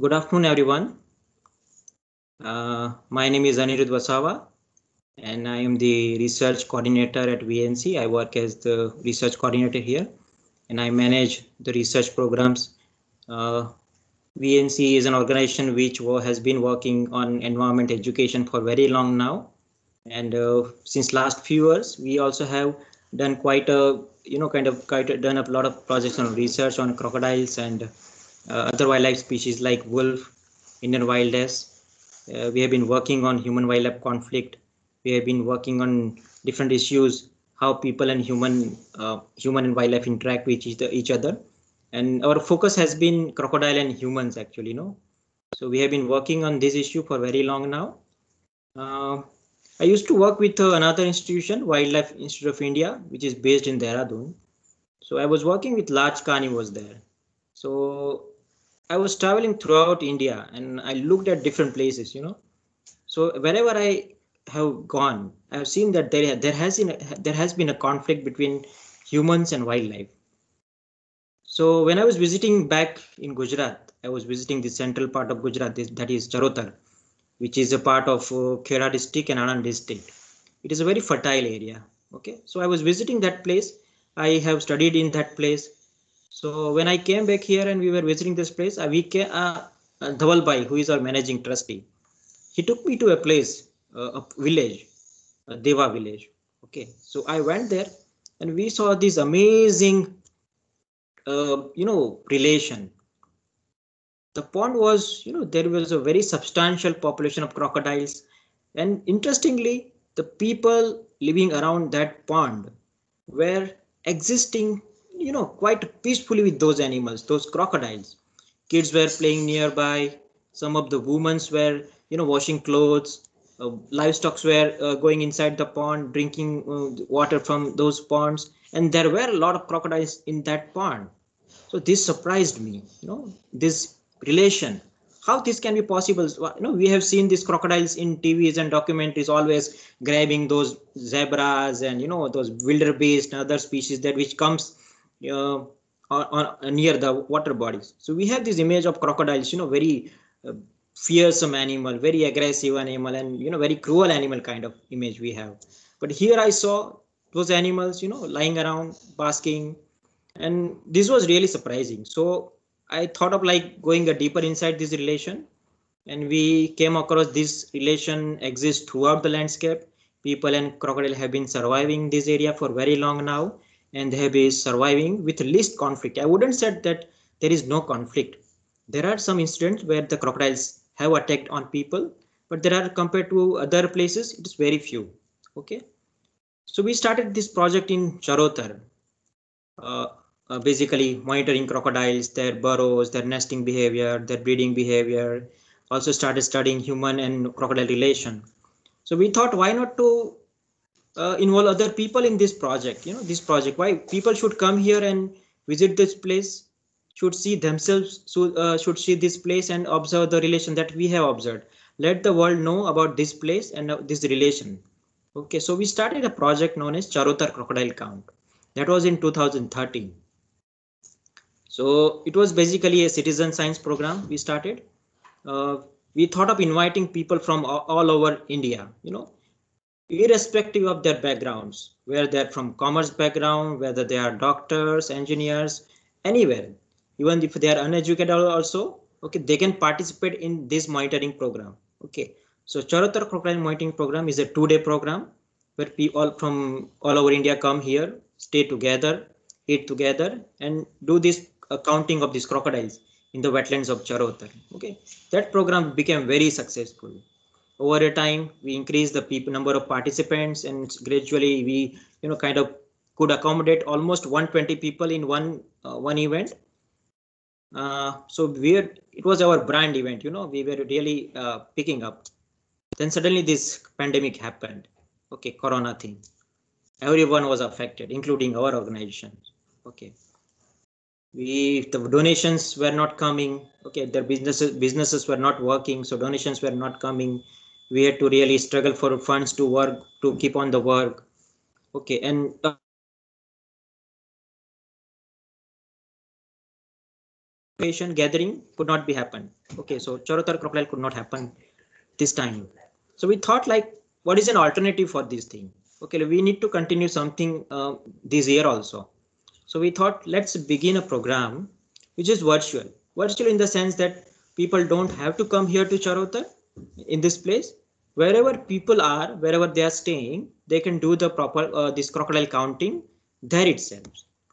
Good afternoon, everyone. Uh, my name is Anirudh Vasava, and I am the research coordinator at VNC. I work as the research coordinator here, and I manage the research programs. Uh, VNC is an organization which has been working on environment education for very long now, and uh, since last few years, we also have done quite a you know kind of quite a, done a lot of projects on research on crocodiles and other wildlife species like wolf, Indian wild ass. Uh, we have been working on human wildlife conflict. We have been working on different issues, how people and human uh, human and wildlife interact with each, each other. And our focus has been crocodile and humans actually, you know. So we have been working on this issue for very long now. Uh, I used to work with uh, another institution, Wildlife Institute of India, which is based in Dehradun. So I was working with large carnivores there. So I was traveling throughout India and I looked at different places, you know. So wherever I have gone, I have seen that there there has been a, there has been a conflict between humans and wildlife. So when I was visiting back in Gujarat, I was visiting the central part of Gujarat, that is Charotar, which is a part of uh, Khera district and Anand district. It is a very fertile area. Okay, so I was visiting that place. I have studied in that place so when I came back here and we were visiting this place, uh, we came, uh, uh, Dhaval who is our managing trustee, he took me to a place, uh, a village, a Deva village. Okay, so I went there and we saw this amazing, uh, you know, relation. The pond was, you know, there was a very substantial population of crocodiles. And interestingly, the people living around that pond were existing you know, quite peacefully with those animals, those crocodiles. Kids were playing nearby. Some of the women were, you know, washing clothes. Uh, livestock were uh, going inside the pond, drinking uh, water from those ponds. And there were a lot of crocodiles in that pond. So this surprised me, you know, this relation how this can be possible you know we have seen these crocodiles in tvs and documentaries always grabbing those zebras and you know those wildebeest and other species that which comes uh, on, on, near the water bodies. So we have this image of crocodiles, you know, very uh, fearsome animal, very aggressive animal, and you know, very cruel animal kind of image we have. But here I saw those animals, you know, lying around, basking, and this was really surprising. So I thought of like going a deeper inside this relation, and we came across this relation exists throughout the landscape. People and crocodile have been surviving this area for very long now and they have been surviving with least conflict. I wouldn't say that there is no conflict. There are some incidents where the crocodiles have attacked on people, but there are compared to other places, it is very few. Okay. So we started this project in Charotar, uh, uh, basically monitoring crocodiles, their burrows, their nesting behavior, their breeding behavior. Also started studying human and crocodile relation. So we thought, why not to uh, involve other people in this project you know this project. Why people should come here and visit this place should see themselves so uh, should see this place and observe the relation that we have observed. Let the world know about this place and uh, this relation. Okay so we started a project known as charotar crocodile count. That was in 2013 so it was basically a citizen science program we started. Uh, we thought of inviting people from all over india you know irrespective of their backgrounds, where they're from commerce background, whether they are doctors, engineers, anywhere, even if they are uneducated also, okay, they can participate in this monitoring program. Okay, so Charotar Crocodile Monitoring Program is a two-day program where people from all over India come here, stay together, eat together, and do this accounting of these crocodiles in the wetlands of Charotar. Okay, that program became very successful over a time we increase the people number of participants and gradually we you know kind of could accommodate almost 120 people in one uh, one event. Uh, so we it was our brand event you know we were really uh, picking up. Then suddenly this pandemic happened okay corona thing. Everyone was affected including our organization okay. We the donations were not coming okay their businesses businesses were not working so donations were not coming we had to really struggle for funds to work to keep on the work okay and uh, population gathering could not be happen. Okay, so Charotar crocodile could not happen this time. So we thought like, what is an alternative for this thing? Okay, we need to continue something uh, this year also. So we thought let's begin a program which is virtual. Virtual in the sense that people don't have to come here to Charotar in this place. Wherever people are, wherever they are staying, they can do the proper uh, this crocodile counting there itself.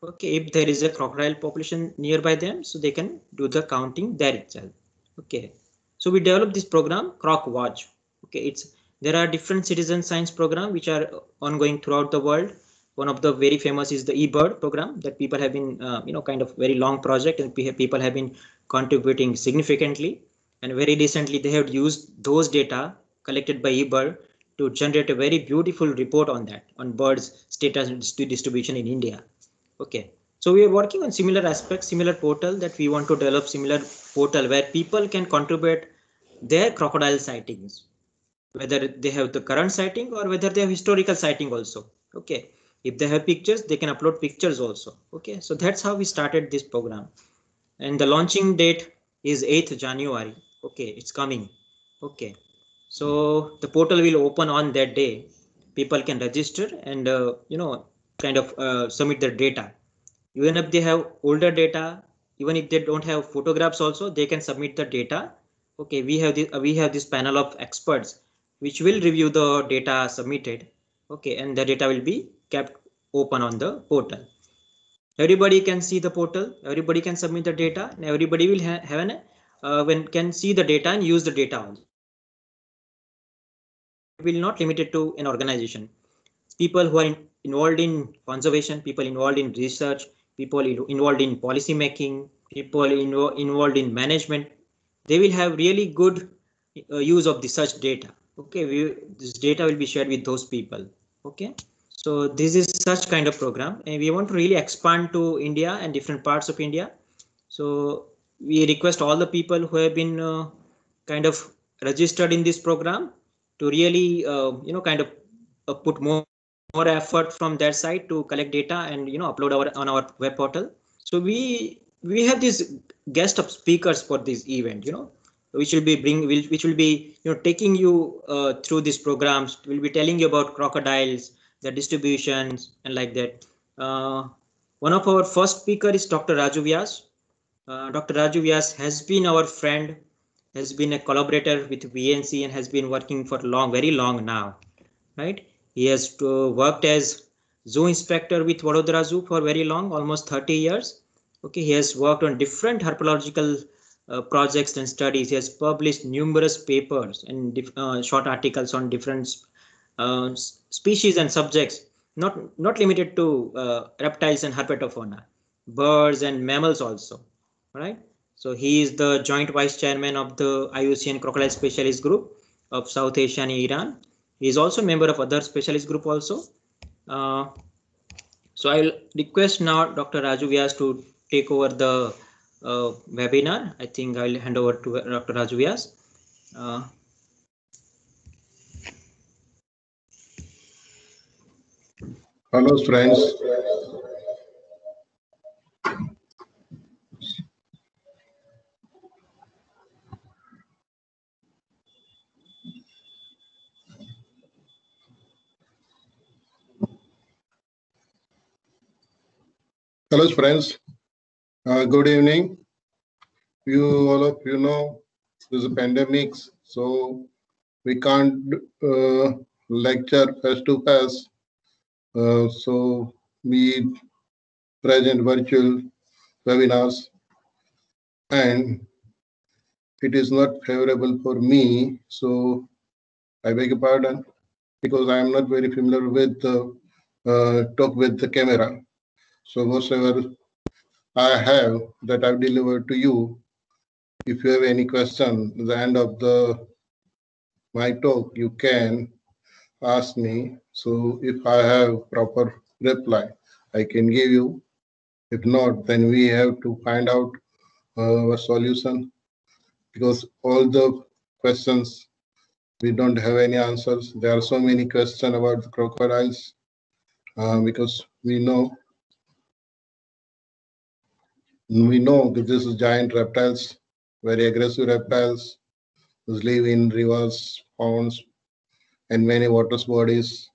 Okay if there is a crocodile population nearby them so they can do the counting there itself. Okay so we developed this program croc watch. Okay it's there are different citizen science program which are ongoing throughout the world. One of the very famous is the eBird program that people have been uh, you know kind of very long project and people have been contributing significantly and very recently they have used those data collected by eBird to generate a very beautiful report on that on birds status and distribution in India Okay, so we are working on similar aspects, similar portal that we want to develop similar portal where people can contribute their crocodile sightings, whether they have the current sighting or whether they have historical sighting also. Okay, if they have pictures, they can upload pictures also. Okay, so that's how we started this program. And the launching date is 8th January. Okay, it's coming. Okay, so the portal will open on that day. People can register and, uh, you know, kind of uh, submit their data. Even if they have older data, even if they don't have photographs also, they can submit the data. Okay, we have this, uh, we have this panel of experts which will review the data submitted. Okay, and the data will be kept open on the portal. Everybody can see the portal. Everybody can submit the data, and everybody will ha have an uh, when can see the data and use the data. It will not limit it to an organization. People who are in, involved in conservation, people involved in research, people involved in policy making, people involved in management, they will have really good uh, use of the such data. Okay, we, this data will be shared with those people. Okay, so this is such kind of program and we want to really expand to India and different parts of India. So we request all the people who have been uh, kind of registered in this program to really, uh, you know, kind of uh, put more more effort from their side to collect data and you know upload our on our web portal. So we we have these guest of speakers for this event you know which will be bring which will be you know taking you uh, through these programs. Will be telling you about crocodiles the distributions and like that. Uh, one of our first speaker is dr raju vyas uh, dr raju vyas has been our friend has been a collaborator with vnc and has been working for long very long now right he has uh, worked as zoo inspector with Vadodara Zoo for very long, almost 30 years. Okay, he has worked on different herpetological uh, projects and studies. He has published numerous papers and uh, short articles on different uh, species and subjects, not not limited to reptiles and herpetofauna, birds and mammals also. Right. So he is the joint vice chairman of the IUCN Crocodile Specialist Group of South Asia and Iran he is also a member of other specialist group also. Uh, so I'll request now Dr. Raju Vyas to take over the uh, webinar. I think I'll hand over to Dr. Raju Vyas. Uh, Hello friends. Hello, friends. Uh, good evening. You all of you know there's a pandemic, so we can't uh, lecture face to face. Uh, so we present virtual webinars, and it is not favorable for me. So I beg your pardon because I am not very familiar with the uh, talk with the camera. So whatever I have that I've delivered to you, if you have any question at the end of the my talk, you can ask me. So if I have proper reply, I can give you. If not, then we have to find out uh, a solution because all the questions we don't have any answers. There are so many questions about crocodiles uh, because we know We know that this is giant reptiles, very aggressive reptiles, which live in rivers, ponds, and many water bodies.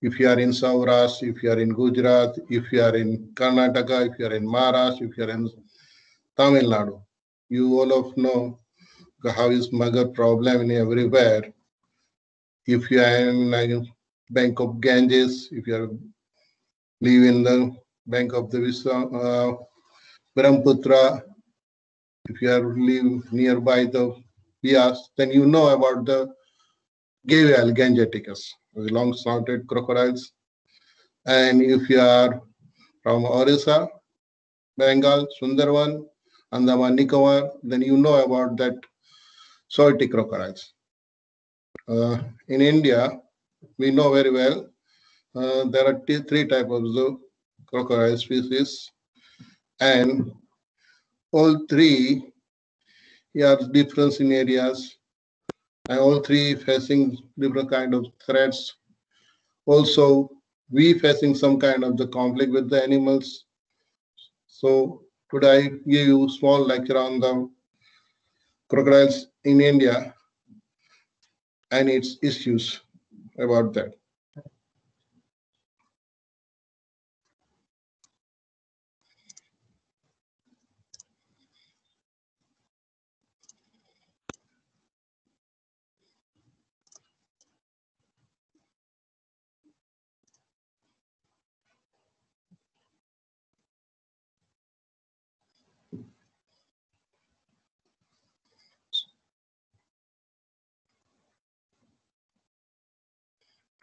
If you are in Saurashtra, if you are in Gujarat, if you are in Karnataka, if you are in Maharashtra, if you are in Tamil Nadu, you all of know how is mugger problem in everywhere. If you are in uh, bank of Ganges, if you are live in the bank of the uh, Brahmaputra, if you are live nearby the Beas, then you know about the Gavial gangeticus, the long-snouted crocodiles. And if you are from Orissa, Bengal, Sundarban, Andaman Nicobar, then you know about that salty crocodiles. Uh, in India, we know very well uh, there are three types of the crocodile species, and all three have difference in areas, and all three facing different kind of threats. Also, we facing some kind of the conflict with the animals. So today I give you small lecture on the crocodiles in India and its issues about that.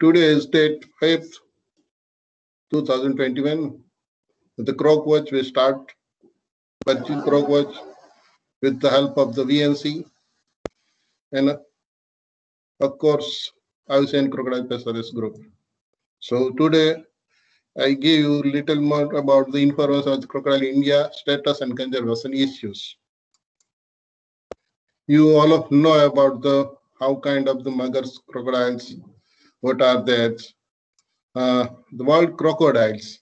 Today is date 5th, 2021. The Croc Watch, we start Budgie Croc Watch with the help of the VNC. And of course, IUCN Crocodile Specialist Group. So today, I give you little more about the information of the Crocodile India status and conservation issues. You all of know about the how kind of the muggers crocodiles what are that? Uh, the word crocodiles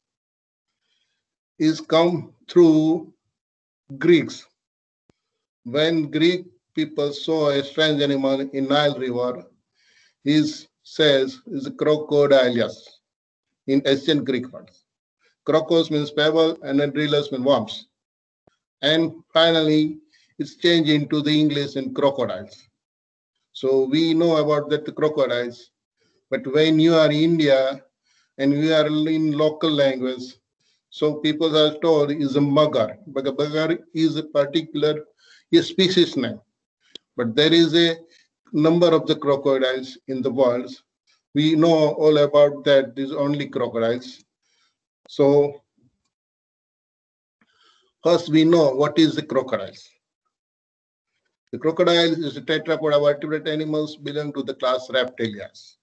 is come through Greeks. When Greek people saw a strange animal in Nile River, he says is crocodilus in ancient Greek words. Crocos means pebble and adrilus means worms. And finally, it's changed into the English in crocodiles. So we know about that crocodiles but when you are India and you are in local language, so people are told is a mugger. But mugger is a particular a species name. But there is a number of the crocodiles in the world. We know all about that. These only crocodiles. So first we know what is the crocodiles. The crocodile is a tetrapod vertebrate animals belong to the class Reptilias.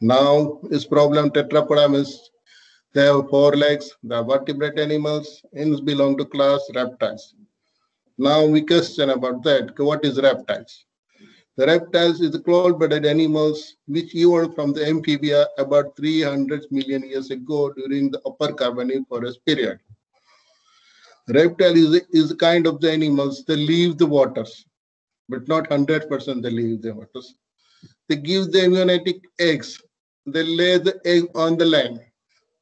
Now, this problem tetrapoda means they have four legs. The vertebrate animals and belong to class reptiles. Now we question about that. What is reptiles? The reptiles is the claw-blooded animals which evolved from the amphibia about 300 million years ago during the upper Carboniferous period. Reptile is, is kind of the animals that leave the waters, but not 100% they leave the waters. They give the embryonic eggs they lay the egg on the land.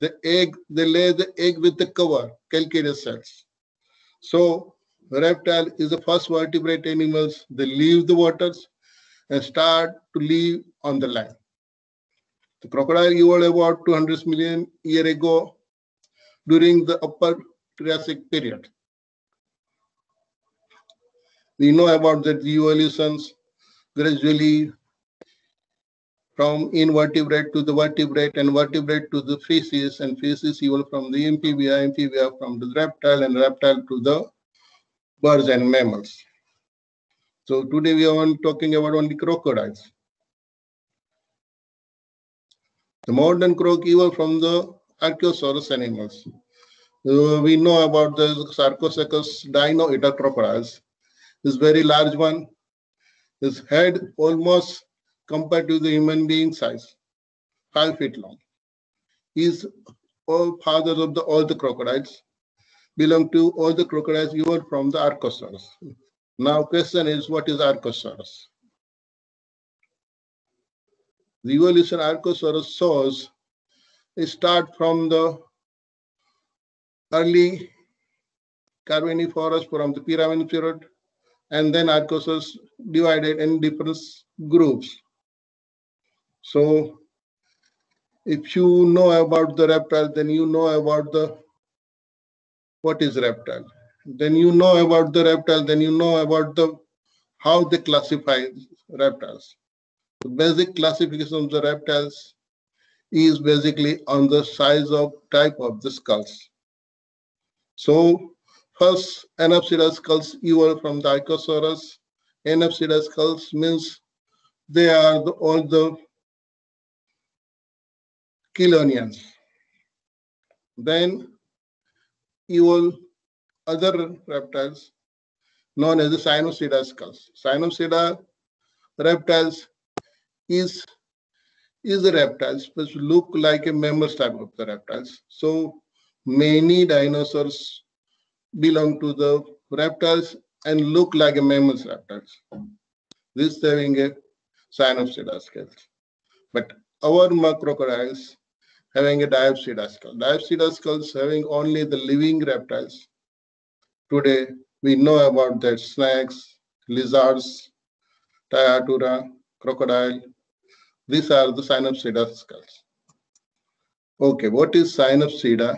The egg, they lay the egg with the cover, calcareous cells. So reptile is the first vertebrate animals. They leave the waters and start to live on the land. The crocodile evolved about 200 million year ago during the upper Triassic period. We know about that evolutions gradually from invertebrate to the vertebrate and vertebrate to the species and species even from the amphibia, amphibia from the reptile and reptile to the birds and mammals. So today we are talking about only crocodiles. The modern croc evolved from the Archosaurus animals. Uh, we know about the Sarcosuchus dino-eater crocodiles. This very large one. His head almost compared to the human being size, five feet long. He is all father of the, all the crocodiles. belong to all the crocodiles evolved from the Archosaurus. Now question is, what is Archosaurus? The evolution Archosaurus shows start from the early Carboniferous from the Permian period, and then Archosaurus divided in different groups. So if you know about the reptile, then you know about the what is reptile. Then you know about the reptile, then you know about the how they classify reptiles. The basic classification of the reptiles is basically on the size of type of the skulls. So first Anapsida skulls evolved from the Icosaurus. Anapsida skulls means they are the, all the chelonians. Then evolved other reptiles known as the Synapsida skulls. Synapsida reptiles is is the reptiles which look like a mammals type of the reptiles. So many dinosaurs belong to the reptiles and look like a mammals reptiles. This having a Synapsida scales. But our crocodiles having a Diapsida skull. Diapsida skulls having only the living reptiles. Today we know about that snakes, lizards, Tuatara, crocodile, these are the Synapsida skulls. Okay, what is Synapsida?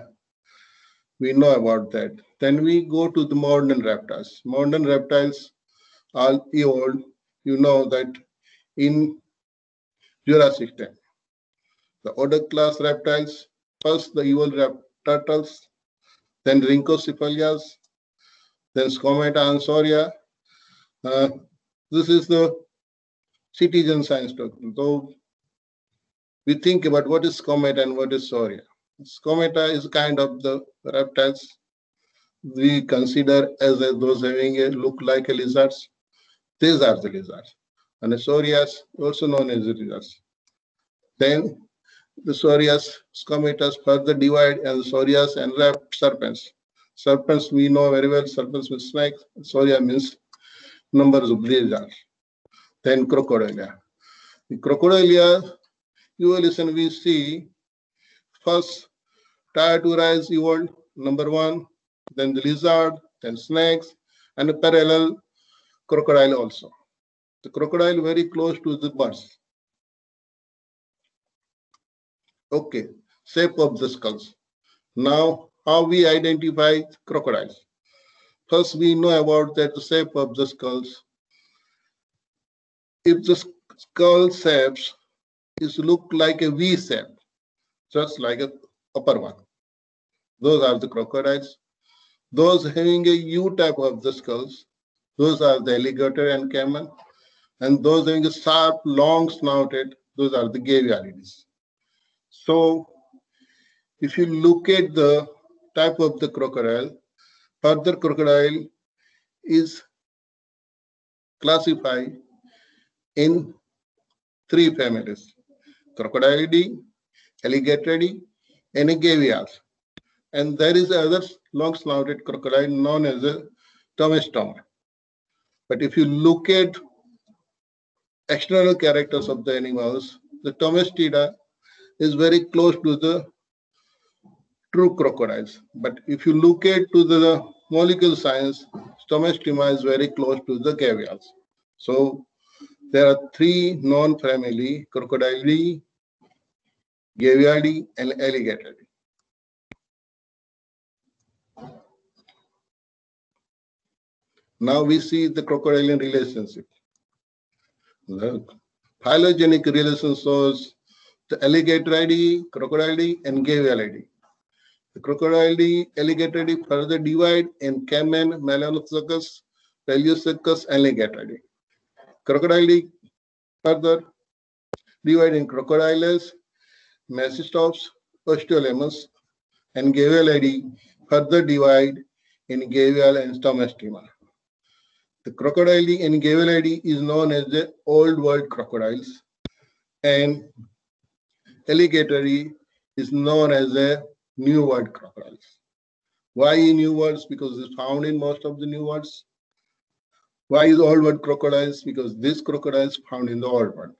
We know about that. Then we go to the modern reptiles. Modern reptiles are evolved. You know that in Jurassic time. The order class reptiles, first the evolved turtles, then Rhynchocephalias, then Squamata ansauria. Uh, this is the citizen science token. So we think about what is cometa and what is sauria. Squamata is kind of the reptiles we consider as a, those having a look like a lizards. These are the lizards. And the also known as the lizards. Then the saurias, squamatas further divide as saurias and serpents. Serpents we know very well, serpents with snakes. Sauria means numbers of lizards. Then crocodilia. The crocodilia evolution we see first Tuatara evolved, number one, then the lizard, then snakes, and a parallel crocodile also. The crocodile very close to the birds. Okay, shape of the skulls. Now, how we identify crocodiles? First, we know about that the shape of the skulls. If the skull shapes is look like a V shape, just like a upper one. Those are the crocodiles. Those having a U type of the skulls, those are the alligator and caiman. And those having a sharp, long snouted, those are the gavialides. So if you look at the type of the crocodile, further crocodile is classified in three families crocodilidae, alligatoridae, and gavials. And there is other long-snouted crocodile known as a tomistoma. But if you look at external characters of the animals, the Tomistida is very close to the true crocodiles. But if you look at to the molecular science, Tomistoma is very close to the gavials. So there are three known family, Crocodilidae, Gavialidae and Alligatoridae. Now we see the crocodilian relationship. The phylogenetic relation shows the Alligatoridae, Crocodilidae, and Gavialidae. The Crocodilidae, Alligatoridae further divide in Caiman, Melanosuchus, Paleosuchus, and Alligatoridae. Crocodilidae further divide in Crocodylus, Mecistops, Osteolaemus, and Gavialidae further divide in Gavial and Tomistoma. The crocodile in Gavialidae is known as the Old World crocodiles, and alligator is known as a New World crocodiles. Why new worlds? Because it's found in most of the new worlds. Why is old world crocodiles? Because this crocodile is found in the old world.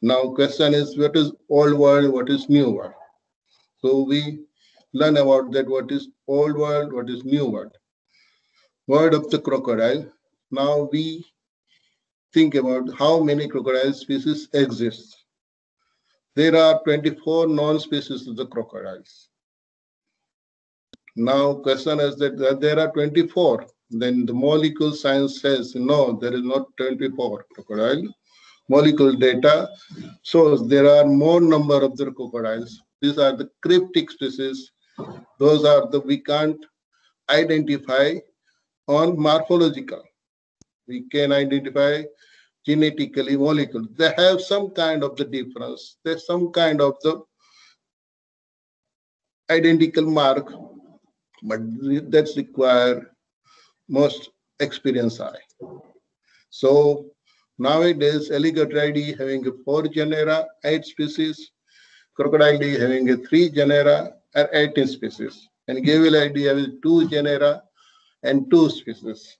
Now question is what is old world, what is new world? So we learn about that what is old world, what is new world. Word of the crocodile. Now we think about how many crocodile species exist. There are 24 known species of the crocodiles. Now question is that, there are 24. Then the molecule science says no, there is not 24 crocodile. Molecule data shows there are more number of the crocodiles. These are the cryptic species. Those are the we can't identify on morphological. We can identify genetically molecules. They have some kind of the difference. There's some kind of the identical mark but that's require most experienced eye. So nowadays, Alligatoridae having four genera, eight species, Crocodile having three genera and 18 species, and Gavialidae having two genera and two species.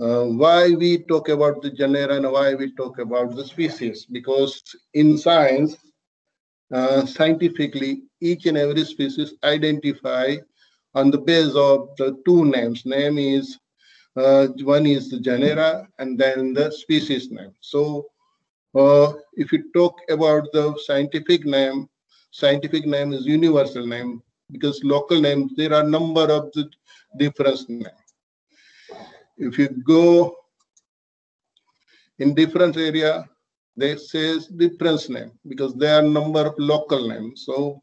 Uh, why we talk about the genera and why we talk about the species? Because in science, uh, scientifically, each and every species identify on the base of the two names. Name is uh, one is the genera and then the species name. So uh, if you talk about the scientific name, scientific name is universal name because local names there are number of the different names. If you go in different area, they say difference name because there are number of local names. So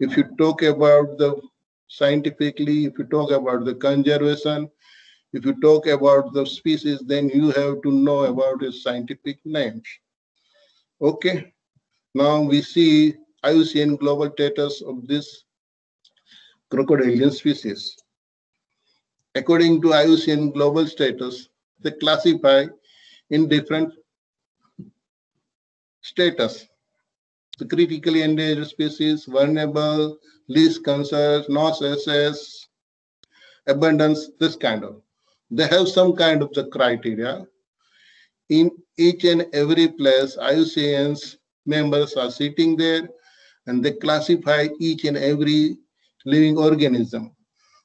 if you talk about the scientifically, if you talk about the conservation, if you talk about the species, then you have to know about its scientific names. Okay, now we see IUCN global status of this crocodilian species. According to IUCN global status, they classify in different status the critically endangered species, vulnerable, least concerns, no SS, abundance, this kind of. They have some kind of the criteria. In each and every place, IUCN's members are sitting there and they classify each and every living organism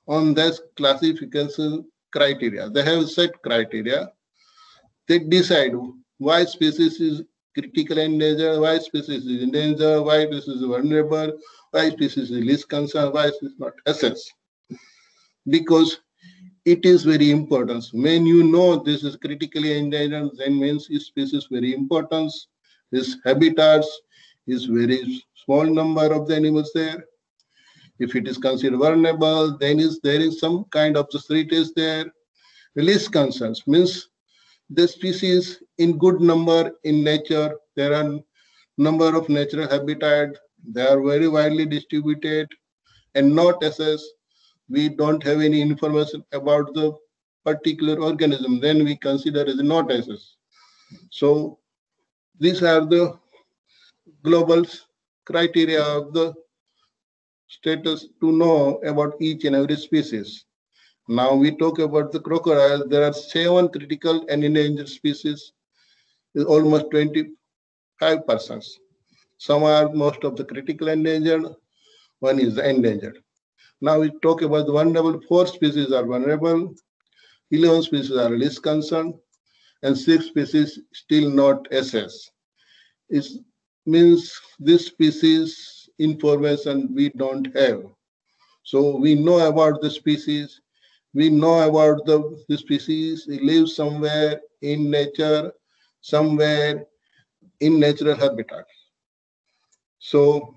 on this classification criteria. They have set criteria. They decide why species is critical endangered, why species is endangered, why species is vulnerable, why species is least concern, why species not assessed. Because it is very important. When you know this is critically endangered, then means this species very important. This habitats is very small number of the animals there. If it is considered vulnerable, then is there is some kind of is there. Least concerns means the species in good number in nature. There are number of natural habitat. They are very widely distributed and not assessed. We don't have any information about the particular organism. Then we consider as not assessed. So these are the global criteria of the status to know about each and every species. Now we talk about the crocodile. There are seven critical and endangered species, almost 25 persons. Some are most of the critical endangered, one is endangered. Now we talk about the vulnerable, four species are vulnerable, 11 species are least concerned, and six species still not assessed. It means this species information we don't have. So we know about the species, we know about the, the species. It lives somewhere in nature somewhere in natural habitat. So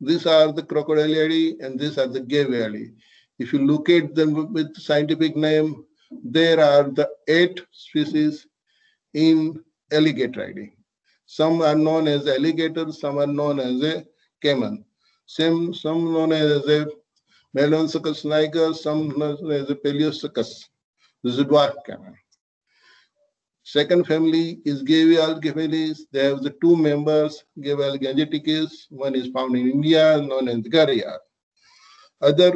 these are the crocodilidae and these are the gavialidae if you look at them with scientific name there are the eight species in alligatoridae some are known as alligators some are known as a caiman some some known as a Melanosuchus niger, some known as a Paleosuchus. Is dwarf caiman. Second family is Gavial They have the two members, Gavial gangeticus. One is found in India, known as Garia. Other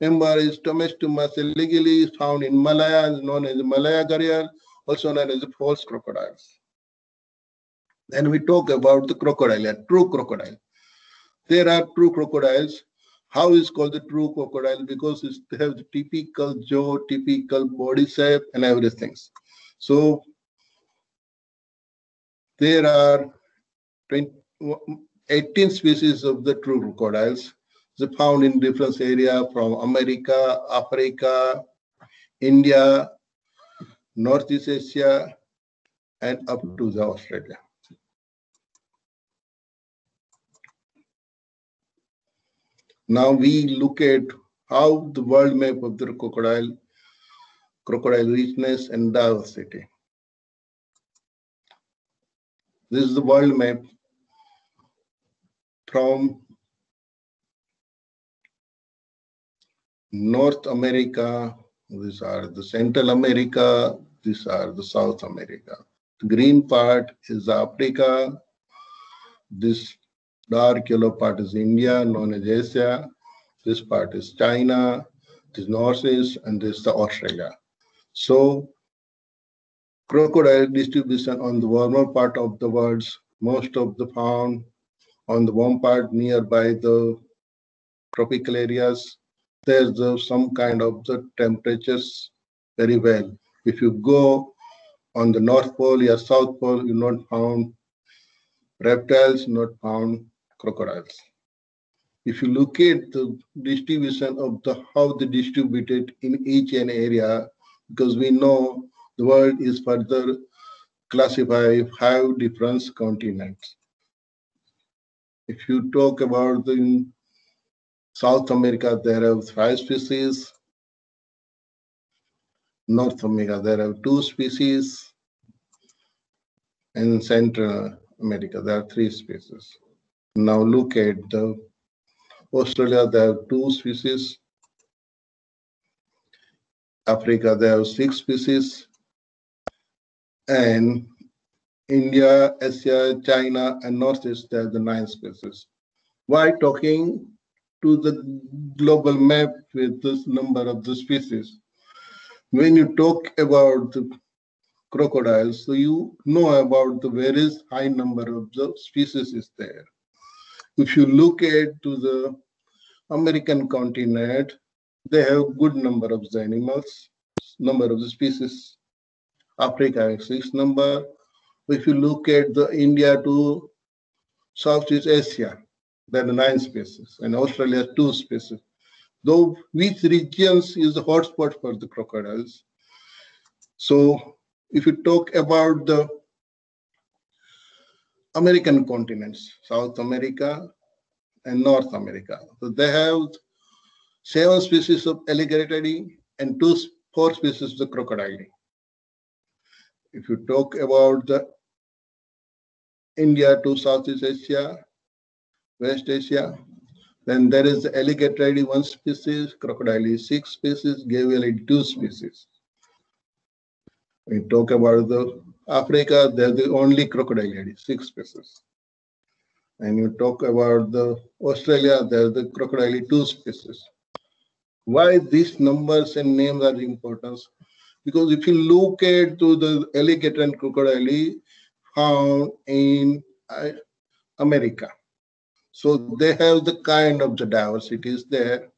member is Tomistoma schlegelii found in Malaya, known as Malaya gharial, also known as the false crocodiles. Then we talk about the crocodile, a true crocodile. There are true crocodiles. How is called the true crocodile? Because it has the typical jaw, typical body shape, and everything. So there are 20, 18 species of the true crocodiles. They found in different areas from America, Africa, India, Northeast Asia, and up to the Australia. Now we look at how the world map of the crocodile, crocodile richness and diversity. This is the world map from North America, these are the Central America, these are the South America. The green part is Africa, this dark yellow part is India, known as Asia, this part is China, this is Northeast, and this is the Australia. So crocodile distribution on the warmer part of the world, most of the found on the warm part nearby the tropical areas. There's uh, some kind of the temperatures very well. If you go on the North Pole or South Pole, you not found reptiles, not found crocodiles. If you look at the distribution of the how they distributed in each and area, because we know the world is further classified five different continents. If you talk about the South America, there are five species. North America, there are two species. In Central America, there are three species. Now look at the Australia, there are two species. Africa, there are six species and India, Asia, China, and Northeast, there are the nine species. Why talking to the global map with this number of the species? When you talk about the crocodiles, so you know about the various high number of the species is there. If you look at to the American continent, they have good number of the animals, number of the species Africa is six number. If you look at the India to Southeast Asia, there are nine species, and Australia two species. Though which regions is the hotspot for the crocodiles? So if you talk about the American continents, South America and North America, so they have seven species of alligator and two four species of crocodile if you talk about the India to Southeast Asia, West Asia, then there is the alligator one species, crocodile six species, gavial two species. We talk about the Africa, they're the only crocodile six species. And you talk about the Australia, there's the crocodile two species. Why these numbers and names are important? Because if you look at to the alligator and crocodile found in uh, America, so they have the kind of the diversities there.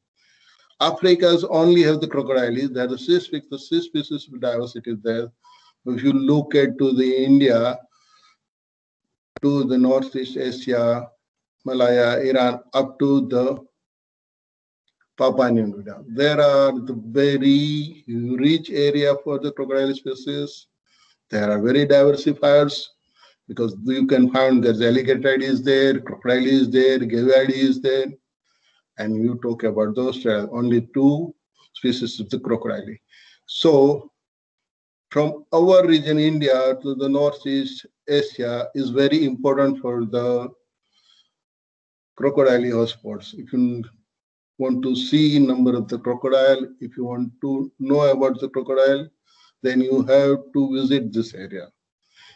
Africa's only have the crocodiles. There are six, the six species of diversity there. If you look at to the India, to the Northeast Asia, Malaya, Iran, up to the Papua New Guinea. There are the very rich area for the crocodile species. There are very diversifiers because you can find there's alligator is there, crocodile is there, gavial is there, and you talk about those are only two species of the crocodile. So from our region, India to the Northeast Asia is very important for the crocodile hotspots. If you want to see number of the crocodile, if you want to know about the crocodile, then you have to visit this area.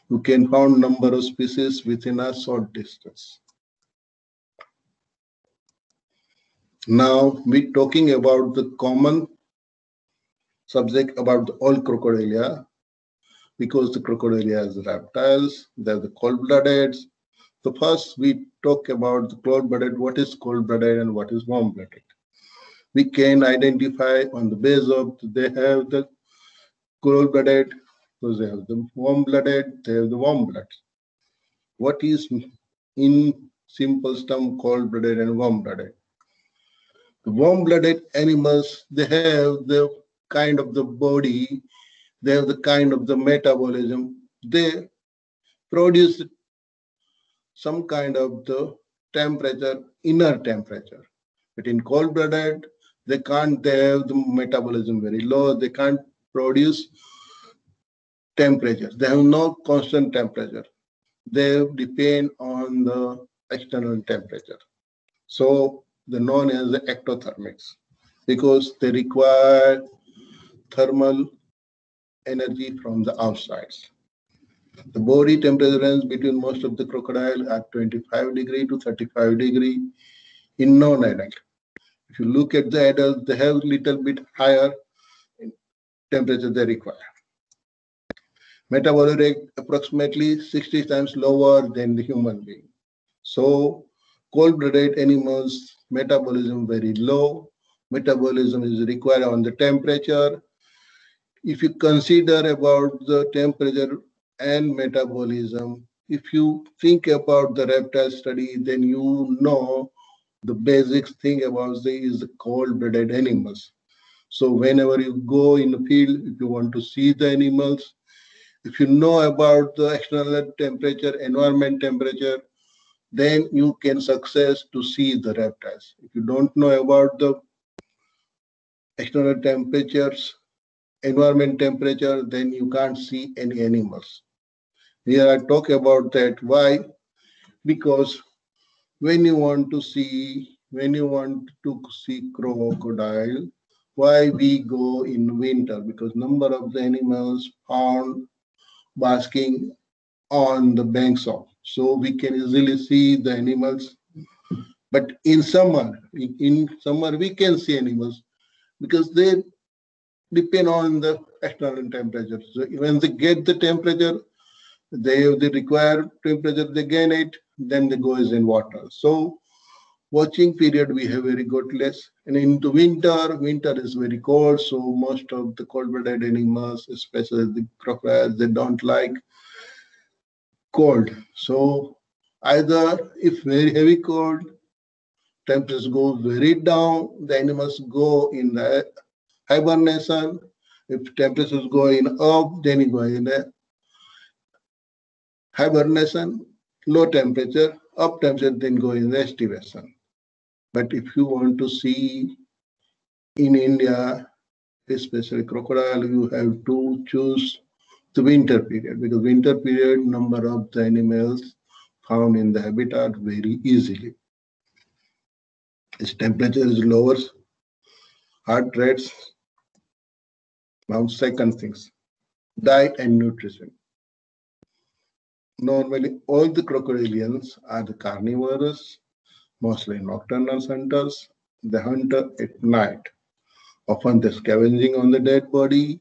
You can find number of species within a short distance. Now we're talking about the common subject about all crocodilia because the crocodilia is reptiles, they're the cold-blooded. So first we talk about the cold-blooded, what is cold-blooded and what is warm-blooded. We can identify on the base of they have the cold-blooded, because they have the warm-blooded, they have the warm blood. What is in simple term cold-blooded and warm-blooded? The warm-blooded animals, they have the kind of the body, they have the kind of the metabolism. They produce some kind of the temperature, inner temperature. But in cold-blooded, they can't, they have the metabolism very low. They can't produce temperature. They have no constant temperature. They depend on the external temperature. So they're known as the ectothermics because they require thermal energy from the outside. The body temperature range between most of the crocodile at 25 degree to 35 degree in non-adult. If you look at the adults, they have a little bit higher temperature they require. Metabolic rate approximately 60 times lower than the human being. So cold-blooded animals, metabolism very low. Metabolism is required on the temperature if you consider about the temperature and metabolism, if you think about the reptile study, then you know the basic thing about the is the cold-blooded animals. So whenever you go in the field, if you want to see the animals, if you know about the external temperature, environment temperature, then you can success to see the reptiles. If you don't know about the external temperatures, environment temperature, then you can't see any animals. Here I talk about that. Why? Because when you want to see, when you want to see crocodile, why we go in winter? Because number of the animals found basking on the banks of. So we can easily see the animals. But in summer, in summer we can see animals because they depend on the external temperature. So when they get the temperature, they have the required temperature, they gain it, then they go in water. So watching period we have very good less. And in the winter, winter is very cold, so most of the cold-blooded animals, especially the crocodiles, they don't like cold. So either if very heavy cold, temperatures go very down, the animals go in the hibernation. If temperatures going up, then you go in a hibernation, low temperature, up temperature, then go in the estivation. But if you want to see in India, especially crocodile, you have to choose the winter period because winter period number of the animals found in the habitat very easily. Its temperature is lower, heart rates now, second things, diet and nutrition. Normally, all the crocodilians are the carnivores, mostly nocturnal hunters. They hunt at night. Often they're scavenging on the dead body,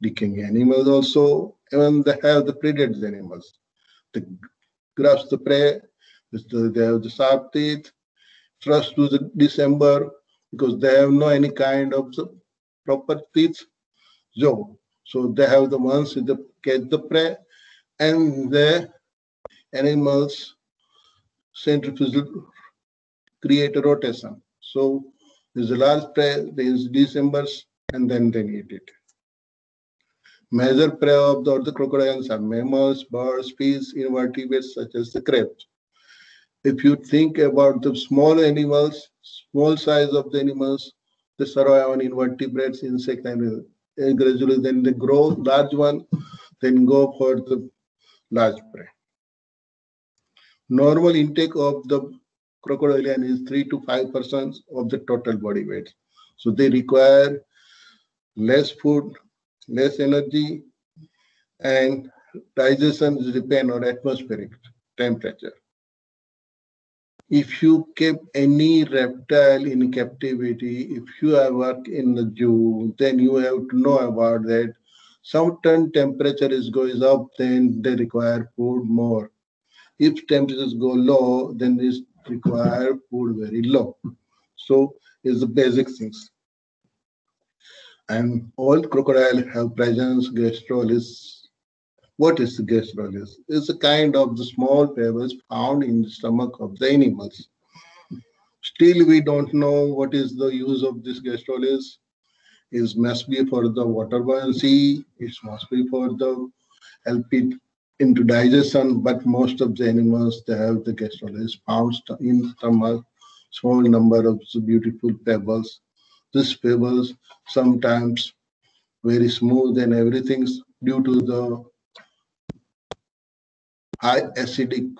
decaying animals also, even they have the predated animals. They grasp the prey, they have the sharp teeth, thrust to the December because they have no any kind of proper teeth zone. So they have the ones the catch the prey and the animals centrifugal create a rotation. So there's a large prey, there's Decembers, and then they eat it. Major prey of the, the crocodiles are mammals, birds, fish, invertebrates such as the crabs. If you think about the small animals, small size of the animals, they survive on invertebrates, insect, and and gradually then they grow large one, then go for the large prey. Normal intake of the crocodilian is 3 to 5 percent of the total body weight. So they require less food, less energy, and digestion depend on atmospheric temperature. If you keep any reptile in captivity, if you have work in the zoo, then you have to know about that. Certain temperature is goes up, then they require food more. If temperatures go low, then they require food very low. So is the basic things. And all crocodile have presence gastrolith what is the gastrolith? It's a kind of the small pebbles found in the stomach of the animals. Still, we don't know what is the use of this gastrolith. It must be for the water buoyancy. It must be for the help it into digestion. But most of the animals they have the gastrolith found in stomach. Small number of beautiful pebbles. These pebbles sometimes very smooth and everything due to the high acidic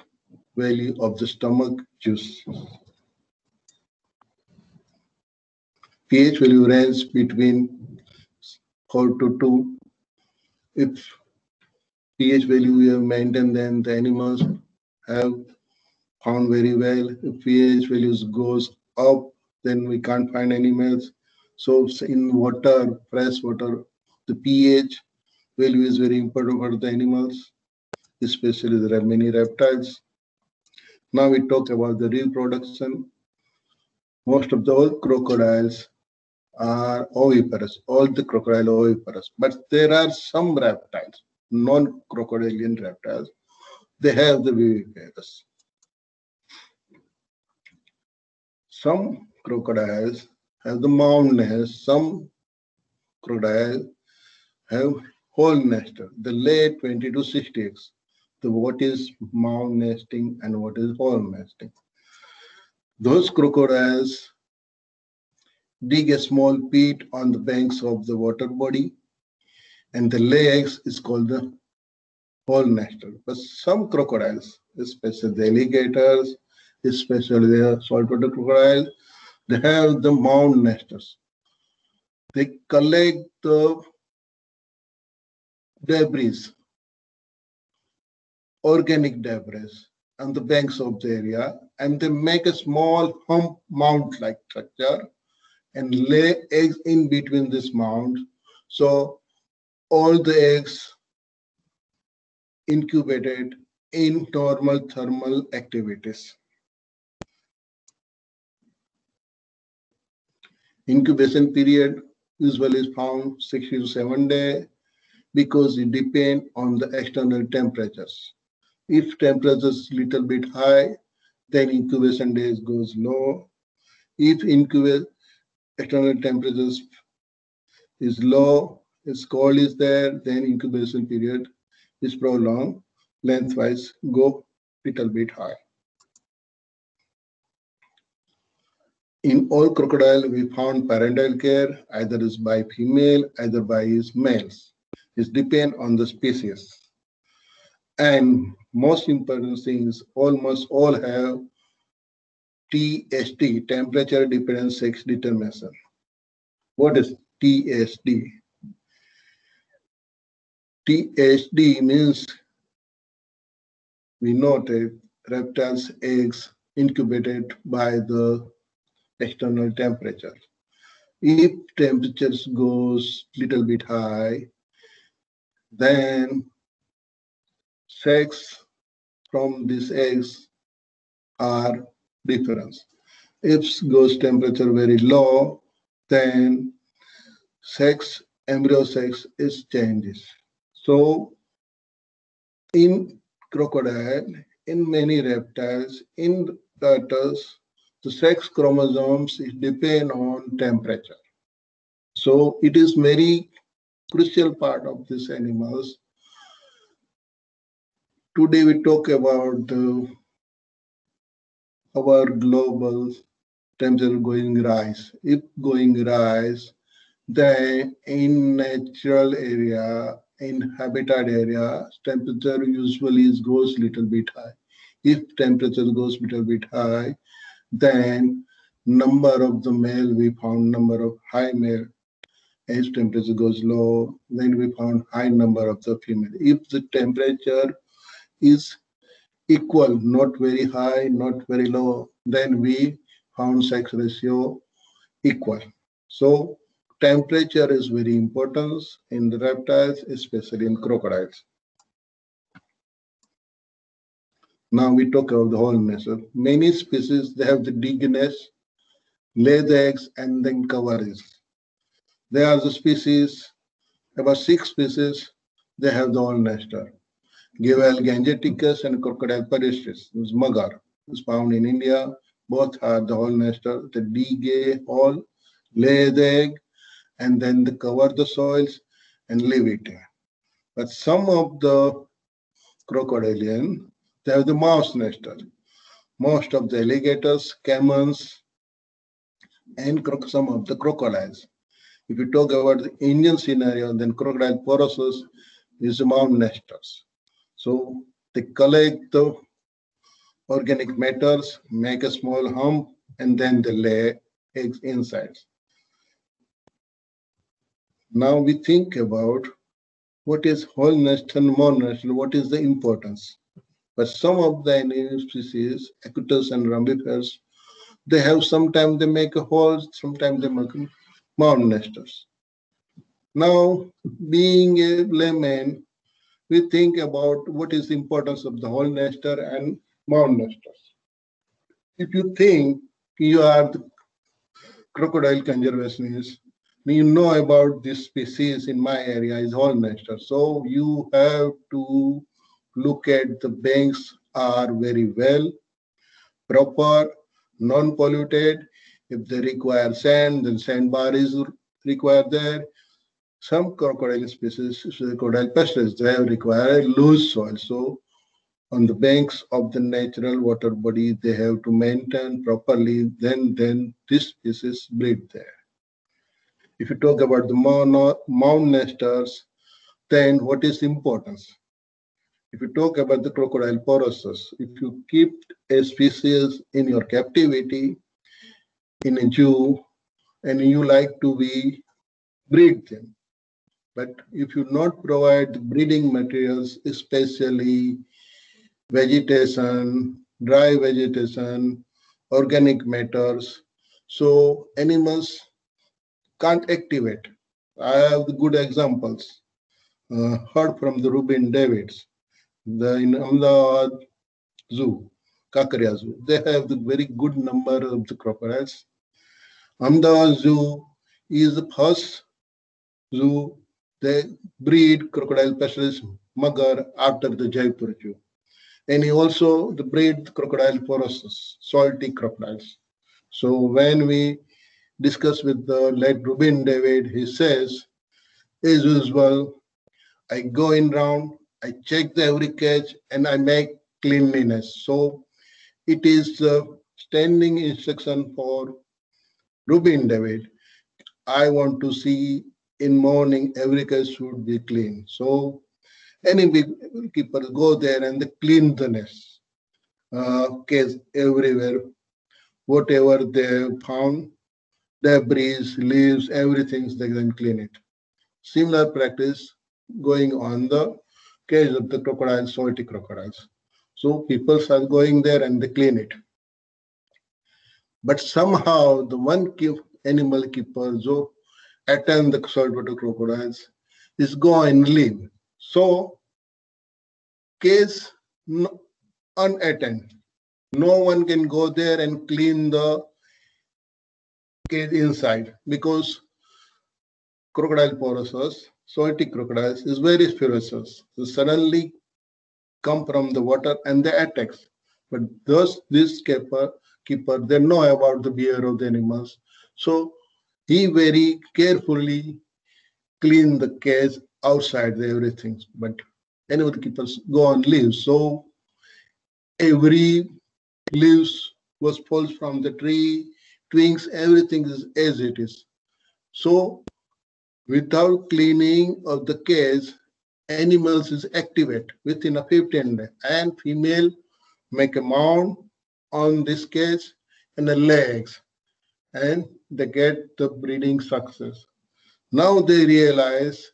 value of the stomach juice. pH value range between 4 to 2. If pH value we have maintained, then the animals have found very well. If pH values goes up, then we can't find animals. So in water, fresh water, the pH value is very important for the animals especially there are many reptiles. Now we talk about the reproduction. Most of the crocodiles are oviparous, all the crocodile oviparous, but there are some reptiles, non-crocodilian reptiles, they have the viviparous. Some crocodiles have the mound nest, some crocodiles have hole nest. The lay 20 to 60 eggs what is mound nesting and what is hole nesting. Those crocodiles dig a small pit on the banks of the water body and the lay eggs is called the hole nester. But some crocodiles, especially the alligators, especially the saltwater crocodiles, they have the mound nesters. They collect the debris organic debris on the banks of the area and they make a small hump mound like structure and lay eggs in between this mound. So all the eggs incubated in normal thermal activities. Incubation period usually is found 60 to 7 days because it depends on the external temperatures. If temperature is little bit high, then incubation days goes low. If incubation external temperatures is low, is cold is there, then incubation period is prolonged, lengthwise go little bit high. In all crocodile, we found parental care either is by female, either by his males. It depend on the species. And most important things, almost all have TSD, temperature dependent sex determination. What is TSD? TSD means we noted reptiles' eggs incubated by the external temperature. If temperatures goes little bit high, then sex from these eggs are different. If goes temperature very low, then sex, embryo sex is changes. So in crocodile, in many reptiles, in turtles, the sex chromosomes depend on temperature. So it is very crucial part of these animals Today we talk about uh, our global temperature going rise. If going rise, then in natural area, in habitat area, temperature usually goes little bit high. If temperature goes little bit high, then number of the male we found number of high male. As temperature goes low, then we found high number of the female. If the temperature is equal, not very high, not very low. then we found sex ratio equal. So temperature is very important in the reptiles, especially in crocodiles. Now we talk about the whole nature. Many species, they have the deaconess, lay the eggs, and then cover it. There are the species, about six species, they have the hole nester. Gavialis gangeticus and crocodile palustris, this magar, is found in India. Both are the hole nester. The digay all lay the egg and then they cover the soils and leave it. But some of the crocodilian, they have the mound nester. Most of the alligators, caimans, and some of the crocodiles. If you talk about the Indian scenario, then crocodile porosus is mound nesters. So they collect the organic matters, make a small hump, and then they lay eggs inside. Now we think about what is hole nest and nest, what is the importance. But some of the animal species, Acutus and Rhambiferus, they have sometimes they make a hole, sometimes they make mound nesters. Now, being a layman, we think about what is the importance of the hole nester and mound nesters. If you think you are the crocodile conservationist, you know about this species in my area is hole nester. So you have to look at the banks are very well, proper, non-polluted. If they require sand, then sandbar is required there. Some crocodile species, crocodile pastures, they have require loose soil. So on the banks of the natural water body, they have to maintain properly, then, then this species breed there. If you talk about the mound nesters, then what is importance? If you talk about the crocodile porosus, if you keep a species in your captivity in a zoo and you like to be breed them, but if you not provide breeding materials, especially vegetation, dry vegetation, organic matters, so animals can't activate. I have good examples uh, heard from the Reuben Davids the in Ahmedabad Zoo, Kankaria Zoo, they have the very good number of the crocodiles. Ahmedabad Zoo is the first zoo they breed crocodile specialist magar after the Jaipur Zoo. And he also the breed crocodile porosus, salty crocodiles. So when we discuss with the late Reuben David, he says, as usual, I go in round, I check the every cage and I make cleanliness. So it is a standing instruction for Reuben David. I want to see in morning every cage should be clean. So any keeper go there and they clean the nest. Uh, cage everywhere. Whatever they found, debris, leaves, everything, they can clean it. Similar practice going on the cage of the crocodiles, salty crocodiles. So people are going there and they clean it. But somehow the one keep, animal keeper who attend the saltwater crocodiles is go and leave. So case no, unattended. No one can go there and clean the cage inside because crocodile porosus salty crocodiles is very ferocious. So suddenly come from the water and they attack. But those this keeper keeper they know about the behavior of the animals. So he very carefully clean the cage outside the everything. But any of the keepers go on leaves. So every leaves was pulled from the tree, twigs, everything is as it is. So without cleaning of the cage, animals is activate within a 15 day and female make a mound on this cage and the legs and they get the breeding success. Now they realize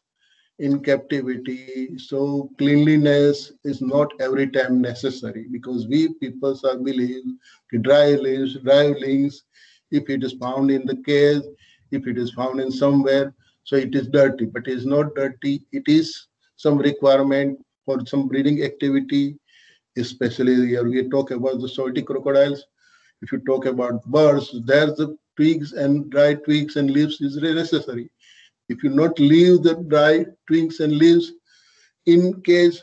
in captivity. So cleanliness is not every time necessary because we people are believe dry leaves, dry leaves, if it is found in the cage, if it is found in somewhere, so it is dirty, but it is not dirty. It is some requirement for some breeding activity, especially here we talk about the salty crocodiles. If you talk about birds, there's the twigs and dry twigs and leaves is necessary. If you not leave the dry twigs and leaves in case,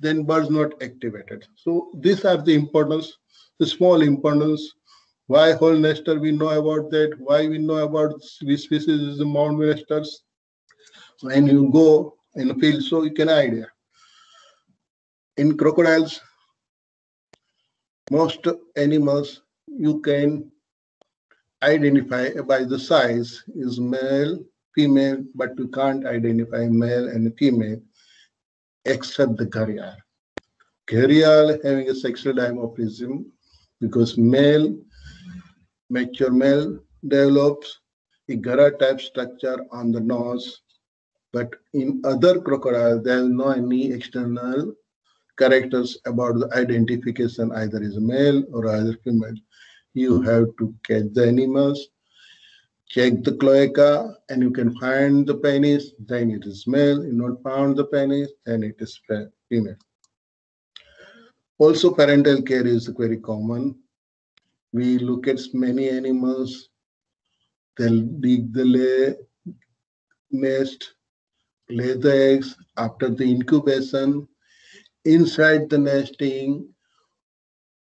then birds not activated. So these are the importance, the small importance. Why hole nester we know about that? Why we know about which species is the mound nesters? When you go in the field, so you can idea. In crocodiles, most animals you can identify by the size is male female, but we can't identify male and female except the gharial. Gharial having a sexual dimorphism because male, mature male develops a ghara type structure on the nose, but in other crocodiles, there is no any external characters about the identification either is male or either female. You have to catch the animals check the cloaca and you can find the penis, then it is male. You not found the penis, then it is female. Also, parental care is very common. We look at many animals, they'll dig the lay, nest, lay the eggs after the incubation. Inside the nesting,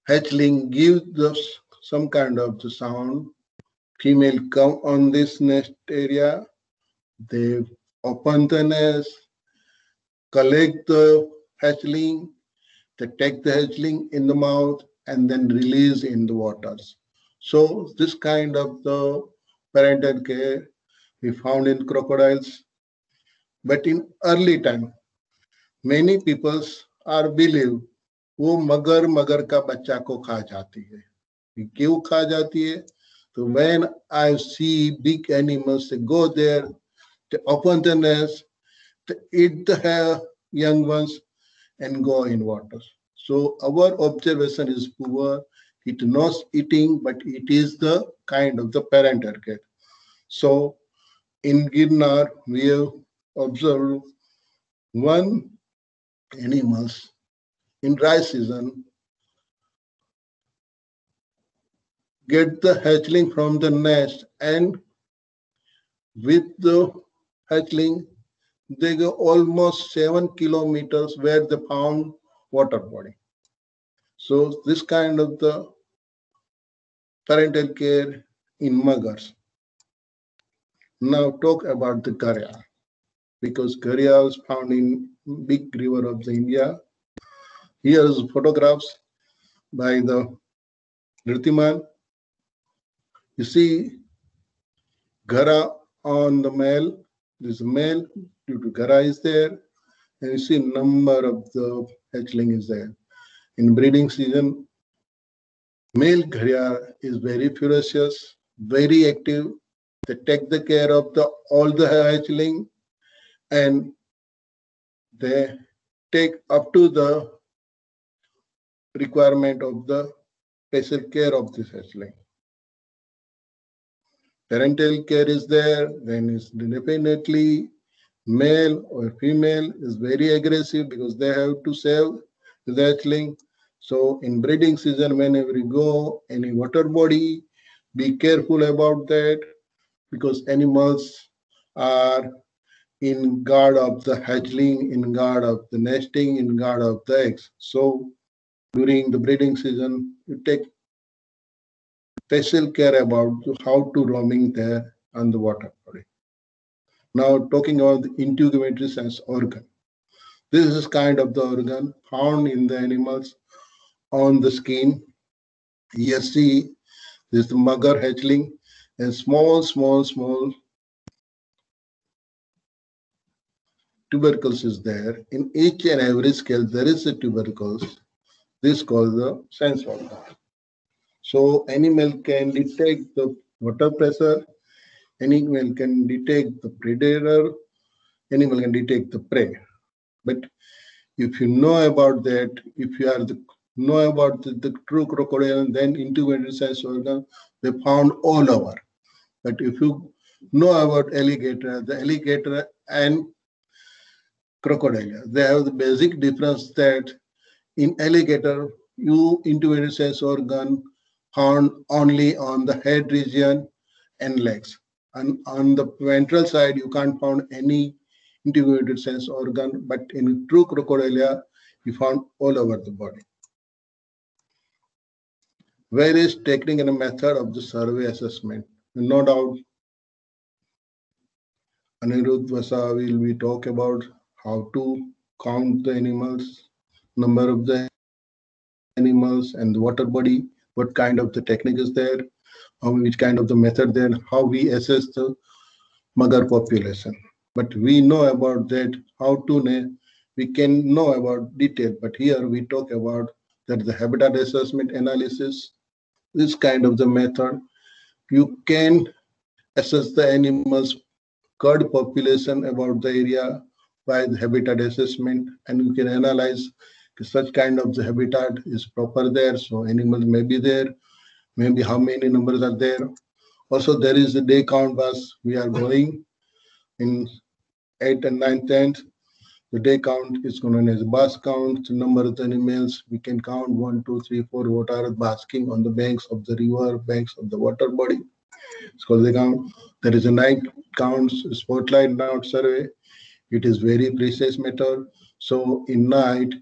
hatchling gives some kind of the sound female come on this nest area, they open the nest, collect the hatchling, they take the hatchling in the mouth and then release in the waters. So this kind of the parental care we found in crocodiles. But in early time, many peoples are believe वो मगर मगर का बच्चा को खा जाती है क्यों खा जाती है so when I see big animals, they go there, they open the nest, they eat the young ones and go in water. So our observation is poor. It not eating, but it is the kind of the parental care. So in Girnar, we have observed one animals in dry season get the hatchling from the nest and with the hatchling they go almost seven kilometers where they found water body. So this kind of the parental care in muggers. Now talk about the gharial because gharial is found in big river of the India. Here is photographs by the Nirtiman you see Ghara on the male, a male due to Ghara is there, and you see number of the hatchling is there. In breeding season, male Gharial is very ferocious, very active. They take the care of the all the hatchling and they take up to the requirement of the special care of this hatchling parental care is there, then it's definitely male or female is very aggressive because they have to save the hatchling. So in breeding season, whenever you go any water body, be careful about that because animals are in guard of the hatchling, in guard of the nesting, in guard of the eggs. So during the breeding season, you take special care about how to roaming there on the water body. Now talking about the integumentary sense organ. This is kind of the organ found in the animals on the skin. You see this is the mugger hatchling and small, small, small tubercles is there. In each and every scale, there is a tubercles. This is called the sense organ. So animal can detect the water pressure, animal can detect the predator, animal can detect the prey. But if you know about that, if you are the know about the, the true crocodile, then integumentary sense organ they found all over. But if you know about alligator, the alligator and crocodile, they have the basic difference that in alligator, you integumentary sense organ found only on the head region and legs. And on the ventral side, you can't find any integumentary sense organ, but in true crocodilia, you found all over the body. Various technique and method of the survey assessment. No doubt, Anirudh Vasava will we talk about how to count the animals, number of the animals and the water body, what kind of the technique is there, how, which kind of the method there, how we assess the mugger population. But we know about that, how to, we can know about detail, but here we talk about that the habitat assessment analysis, this kind of the method, you can assess the animals cod population about the area by the habitat assessment and you can analyze such kind of the habitat is proper there so animals may be there maybe how many numbers are there. Also there is the day count bus we are going in 8th and 9th 10th the day count is known as bus count. The number of animals we can count one two three four what are basking on the banks of the river banks of the water body. It's called the count. There is a night counts spotlight night survey. It is very precise method so in night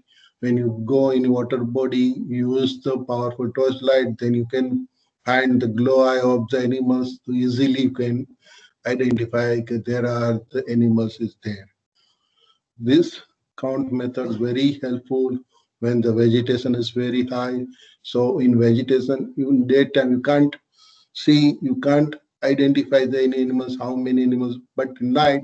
when you go in water body, use the powerful torchlight, then you can find the glow eye of the animals. Easily you can identify that there are the animals is there. This count method is very helpful when the vegetation is very high. So in vegetation, even daytime you can't see, you can't identify the animals, how many animals, but night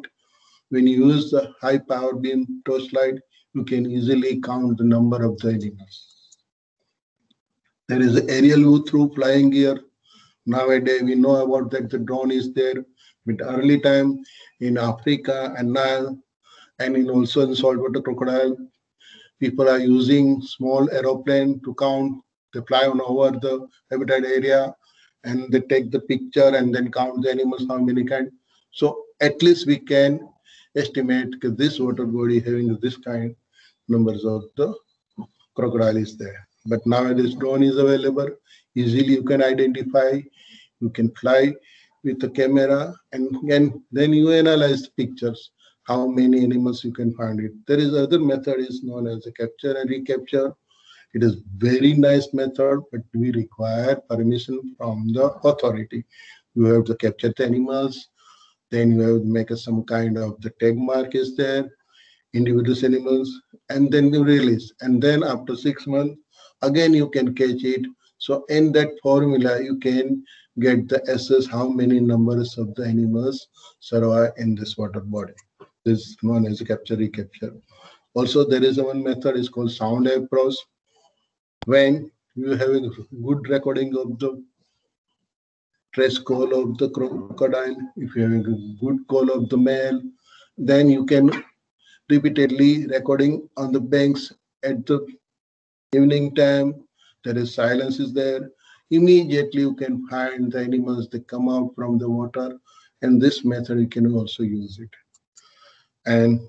when you use the high power beam torchlight, you can easily count the number of the animals. There is aerial view through flying gear. Nowadays, we know about that the drone is there. But early time in Africa and Nile, and in also in saltwater crocodile, people are using small aeroplane to count. They fly on over the habitat area and they take the picture and then count the animals, how many kind. So at least we can estimate this water body having this kind numbers of the crocodile is there. But now nowadays drone is available. Easily you can identify, you can fly with the camera and, and then you analyze the pictures, how many animals you can find it. There is other method is known as a capture and recapture. It is very nice method, but we require permission from the authority. You have to capture the animals, then you have to make some kind of the tag mark is there individual animals and then you release. And then after six months again you can catch it. So in that formula you can get the assess how many numbers of the animals survive in this water body. This one is known as capture recapture. Also there is one method is called sound approach. When you have a good recording of the trace call of the crocodile if you have a good call of the male then you can repeatedly recording on the banks at the evening time. There is silence is there. Immediately you can find the animals that come out from the water and this method you can also use it. And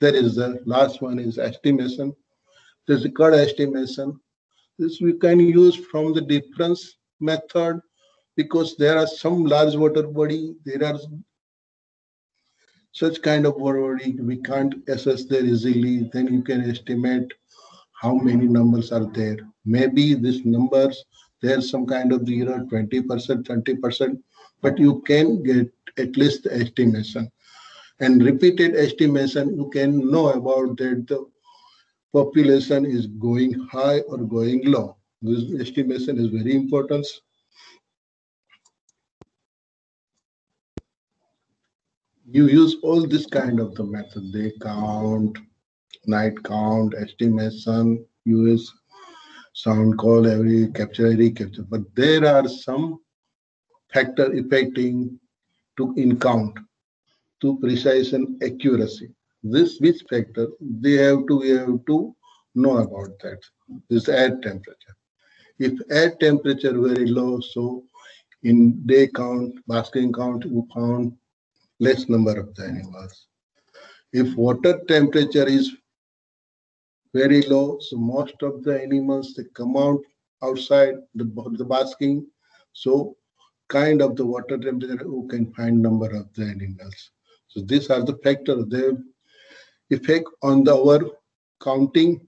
there is the last one is estimation. There's a cod estimation. This we can use from the difference method because there are some large water body, there are such kind of body we can't assess there easily, then you can estimate how many numbers are there. Maybe these numbers, there's some kind of zero, 20%, 30%, but you can get at least estimation. And repeated estimation, you can know about that the population is going high or going low. This estimation is very important. You use all this kind of the method day count night count estimation use sound call every capture every capture but there are some factor affecting to in count to precise and accuracy this which factor they have to we have to know about that. This air temperature. If air temperature very low, so in day count, basking count, you found less number of the animals. If water temperature is very low, so most of the animals they come out outside the, the basking. So kind of the water temperature, you can find number of the animals. So these are the factors. They effect on the our counting.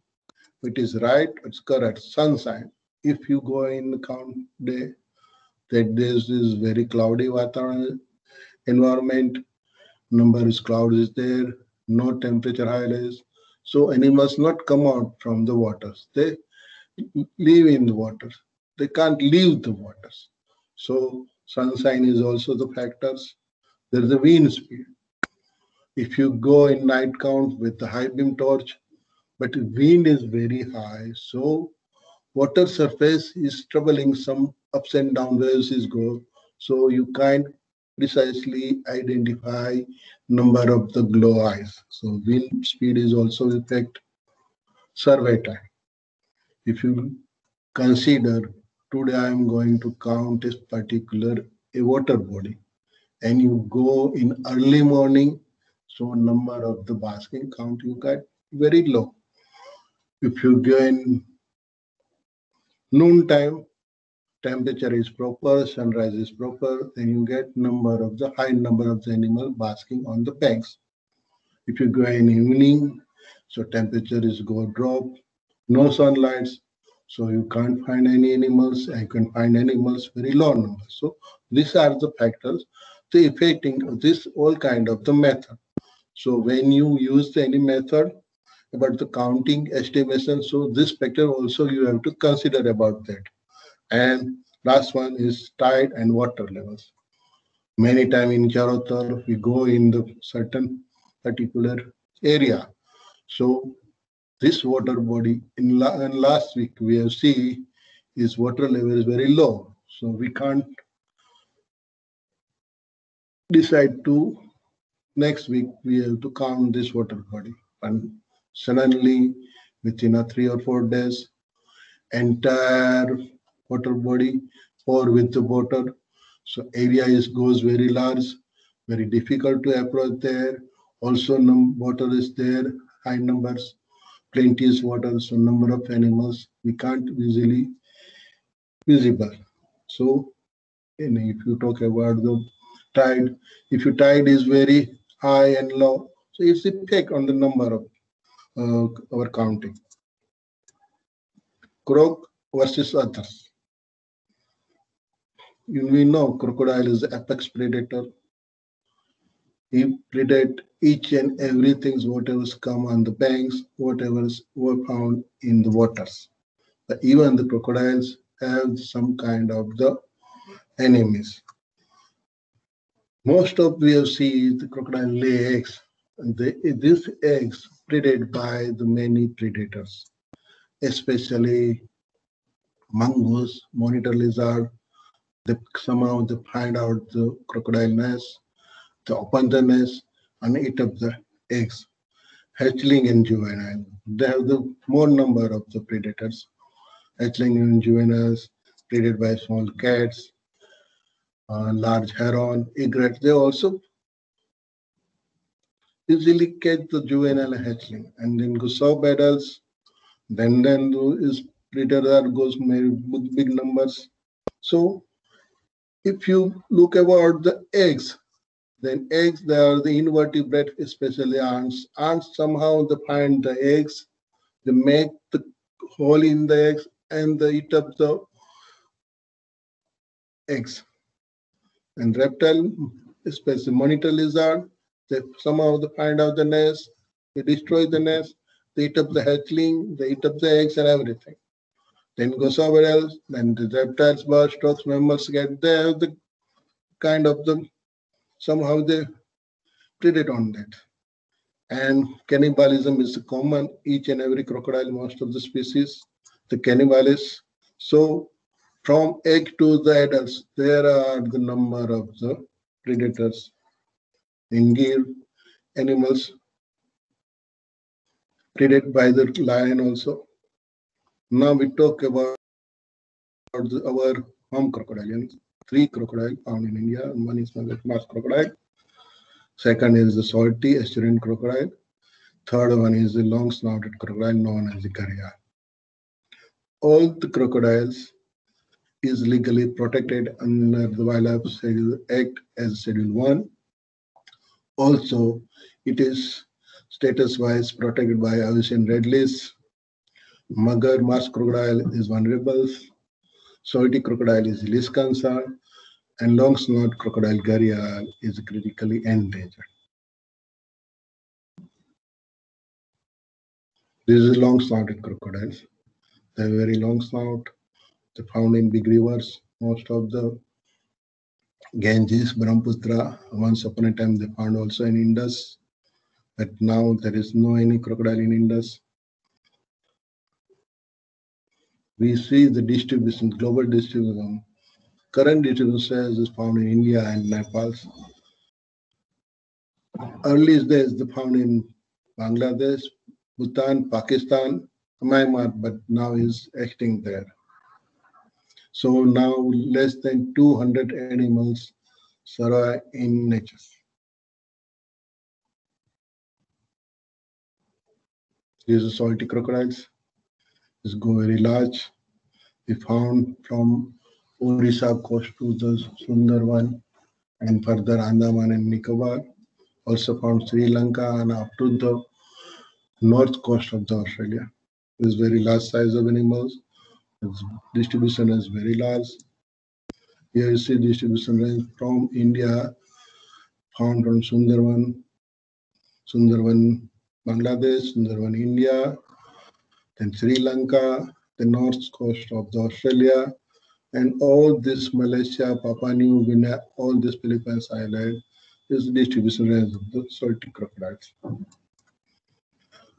It is right, it's correct. Sunshine. If you go in the count day, that this is very cloudy environment, number is clouds is there, no temperature highlights. So animals not come out from the waters. They live in the waters. They can't leave the waters. So sunshine is also the factors. There's a wind speed. If you go in night count with the high beam torch, but wind is very high, so water surface is troubling some ups and down waves is go. So you can't precisely identify number of the glow eyes. So wind speed is also affect survey time. If you consider today I am going to count this particular a water body and you go in early morning, so number of the basking count you get very low. If you go in noon time, temperature is proper, sunrise is proper, then you get number of the high number of the animal basking on the banks. If you go in evening, so temperature is go drop, no sunlight, so you can't find any animals. You can find animals very low number. So these are the factors the affecting this all kind of the method. So when you use any method about the counting estimation, so this factor also you have to consider about that. And last one is tide and water levels. Many time in Charotar, we go in the certain particular area. So this water body in, la in last week we have seen is water level is very low. So we can't decide to next week we have to count this water body and suddenly within a three or four days entire water body or with the water. So area is goes very large, very difficult to approach there. Also num water is there, high numbers, plenty is water, so number of animals we can't easily visible. So and if you talk about the tide, if your tide is very high and low, so it's effect on the number of uh, our counting. Croc versus others we know crocodile is the apex predator. He predate each and everything, whatever's come on the banks, whatever's were found in the waters. But even the crocodiles have some kind of the enemies. Most of we have seen the crocodile lay eggs. And these eggs predate by the many predators, especially mongoose, monitor lizard, they somehow they find out the crocodile nest, they open the nest and eat up the eggs. Hatchling and juvenile. They have the more number of the predators. Hatchling and juveniles, predate by small cats, uh, large heron, egret. They also easily catch the juvenile hatchling. And then go sub then then is predator goes with big numbers. So if you look about the eggs, then eggs, they are the invertebrate, especially ants. Ants somehow they find the eggs, they make the hole in the eggs and they eat up the eggs. And reptile, especially monitor lizard, they somehow they find out the nest, they destroy the nest, they eat up the hatchling, they eat up the eggs and everything then go somewhere else, then the reptiles, birds, storks, mammals get there, the kind of the somehow they predate on that. And cannibalism is common, each and every crocodile, most of the species, the cannibalism. So from egg to the adults, there are the number of the predators, in engage animals predated by the lion also. Now we talk about our home crocodilians. Three crocodile found in India. One is the mask crocodile. Second is the salty estuarine crocodile. Third one is the long-snouted crocodile known as the gharial. All the crocodiles is legally protected under the Wildlife Schedule Act as Schedule 1. Also, it is status-wise protected by IUCN Red List. Mugger marsh crocodile is vulnerable. Salty crocodile is least concern. And long snout crocodile gharial is critically endangered. This is long snouted crocodiles. They have very long snout. They're found in big rivers. Most of the Ganges, Brahmaputra, once upon a time they found also in Indus but now there is no any crocodile in Indus. We see the distribution, global distribution. Current distribution is found in India and Nepal. Earliest days they found in Bangladesh, Bhutan, Pakistan, Myanmar, but now is extinct there. So now less than 200 animals survive in nature. These are salty crocodiles. It's go very large. We found from Orissa coast to the Sundarban and further Andaman and Nicobar. Also found Sri Lanka and up to the north coast of the Australia. This very large size of animals. Its distribution is very large. Here you see distribution range from India, found from Sundarban, Sundarban Bangladesh, Sundarban, India, then Sri Lanka, the north coast of Australia, and all this Malaysia, Papua New Guinea, all this Philippines island is the distribution range of the salty crocodiles.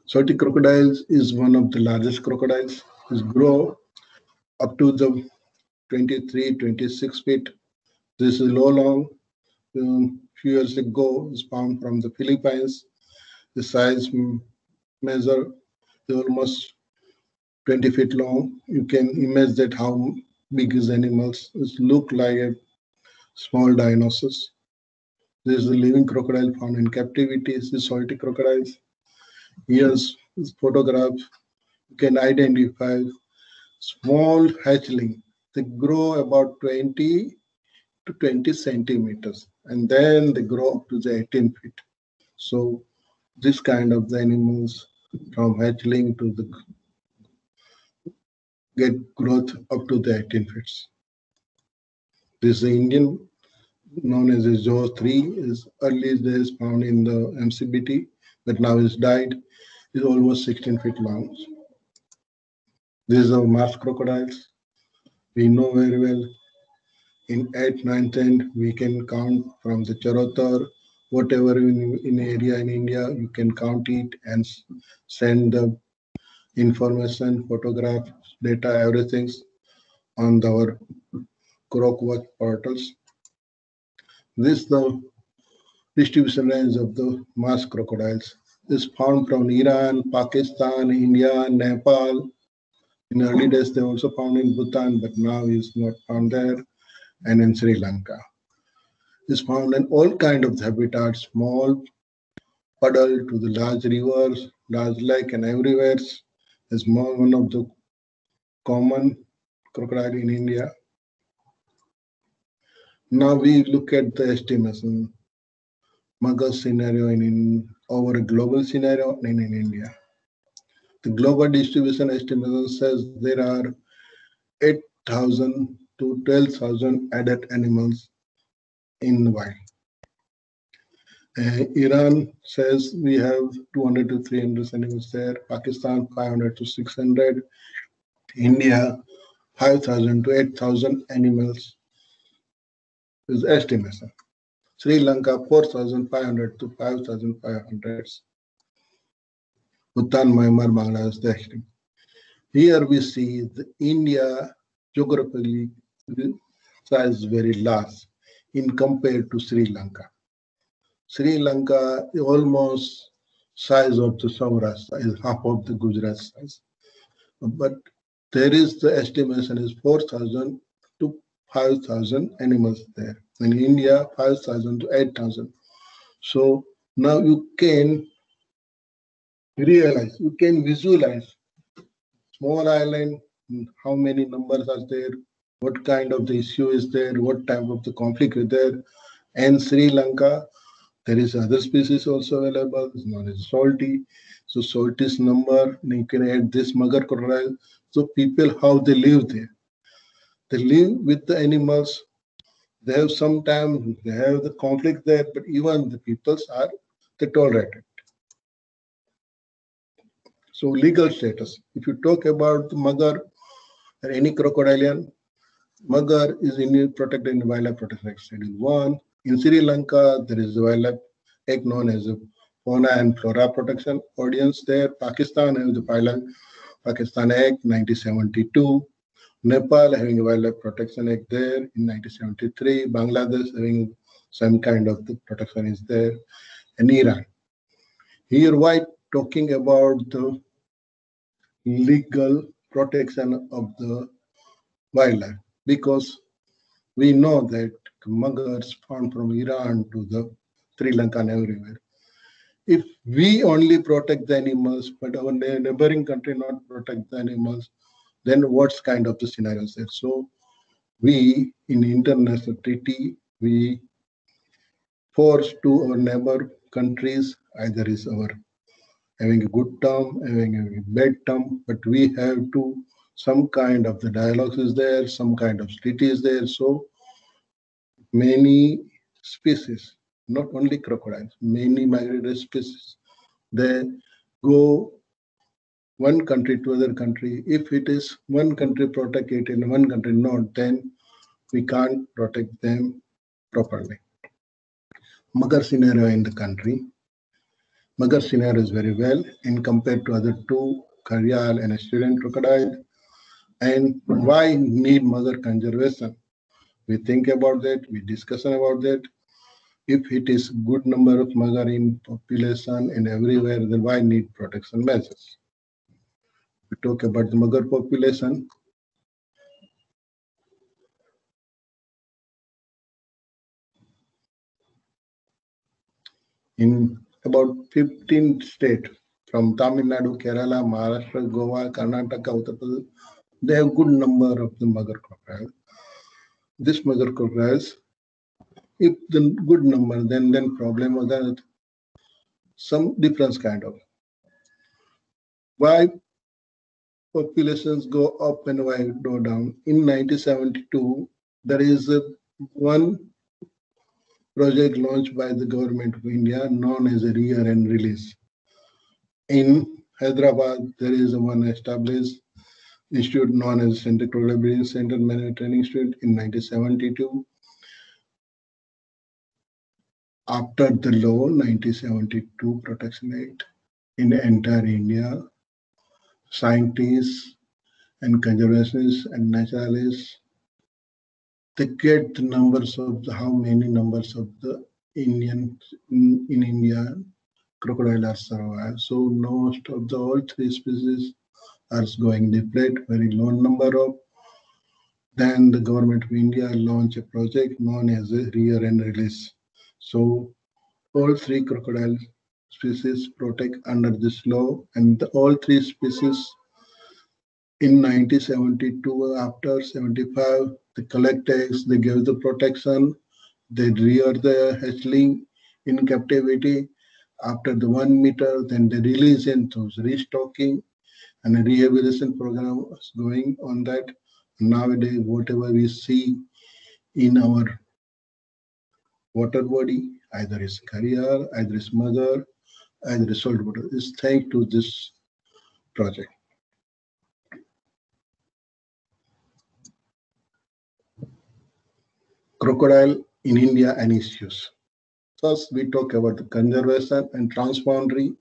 Salty crocodiles is one of the largest crocodiles. It grow up to the 23, 26 feet. This is low long. Um, few years ago, is found from the Philippines the size measure almost 20 feet long. You can imagine that how big is animals. It look like a small dinosaurs. This is a living crocodile found in captivity. This is salty crocodiles. Here's photograph. You can identify small hatchling. They grow about 20 to 20 centimeters and then they grow up to the 18 feet. So this kind of the animals from hatchling to the get growth up to the 18 feet. This is Indian known as a Zoo 3 is early days found in the MCBT, but now is died, is almost 16 feet long. These are marsh crocodiles. We know very well in 8, 9, 10, we can count from the Charotar whatever in, in area in India, you can count it and send the information, photograph, data, everything on our CrocWatch portals. This the distribution range of the mass crocodiles is found from Iran, Pakistan, India, Nepal. In early days, they also found in Bhutan, but now is not found there, and in Sri Lanka is found in all kind of habitats, small puddle to the large rivers, large lake and everywhere is one of the common crocodile in India. Now we look at the estimation, Mugger scenario in, in over a global scenario in, in India. The global distribution estimation says there are 8,000 to 12,000 adult animals in the wild. Uh, Iran says we have 200 to 300 centimeters there. Pakistan 500 to 600. India 5,000 to 8,000 animals is estimation. Sri Lanka 4,500 to 5,500. Bhutan, Myanmar, Bangladesh. Here we see the India geographically size very large in compared to Sri Lanka. Sri Lanka almost size of the Saurashtra, is half of the Gujarat size. But there is the estimation is 4,000 to 5,000 animals there. In India, 5,000 to 8,000. So now you can realize, you can visualize small island, how many numbers are there, what kind of the issue is there, what type of the conflict is there. And Sri Lanka, there is other species also available, it's known as salty. So saltish number, you can add this mugger crocodile. So people, how they live there. They live with the animals. They have sometimes they have the conflict there, but even the peoples are they tolerate it. So legal status. If you talk about the magar or any crocodilian, mugger is in protected in wildlife protection act. One in Sri Lanka, there is a wildlife act known as Fauna and Flora Protection Ordinance there. Pakistan has the Pakistan Act 1972. Nepal having a Wildlife Protection Act there in 1973. Bangladesh having some kind of the protection is there. And Iran. Here, why talking about the legal protection of the wildlife? Because we know that muggers found from Iran to the Sri Lanka and everywhere. If we only protect the animals, but our neighboring country not protect the animals, then what's kind of the scenario there? So we in international treaty, we force to our neighbor countries, either is our having a good term, having a bad term, but we have to some kind of the dialogues is there, some kind of treaty is there. So many species, not only crocodiles, many migratory species, they go one country to other country. If it is one country protect it and one country not, then we can't protect them properly. Magar scenario in the country. Magar scenario is very well in compared to other two, Gharial and Australian crocodile. And why need Magar conservation? We think about that, we discuss about that. If it is good number of magar in population and everywhere, then why need protection measures? We talk about the magar population. In about 15 states, from Tamil Nadu, Kerala, Maharashtra, Goa, Karnataka, Uttar Pradesh, they have good number of the magar crocodile this measure crocodiles. If the good number, then then problem was that some difference kind of. Why populations go up and why go down? In 1972, there is a, one project launched by the government of India known as a rear end release. In Hyderabad, there is one established institute known as Center Collaboration Center Management Training Institute in 1972. After the law 1972 Protection Act in entire India, scientists and conservationists and naturalists they get the numbers of the, how many numbers of the Indian in, in India crocodile are survived. So most of the all three species are going deplete, very low number of. Then the government of India launched a project known as a rear end release. So all three crocodile species protect under this law and the, all three species in 1972 after 75 they collect eggs they give the protection they rear the hatchling in captivity after the one meter then they release into restocking and a rehabilitation program was going on that. Nowadays, whatever we see in our water body, either is career, either is mother, either is salt water, is thanks to this project. Crocodile in India and its use. First, we talk about the conservation and transboundary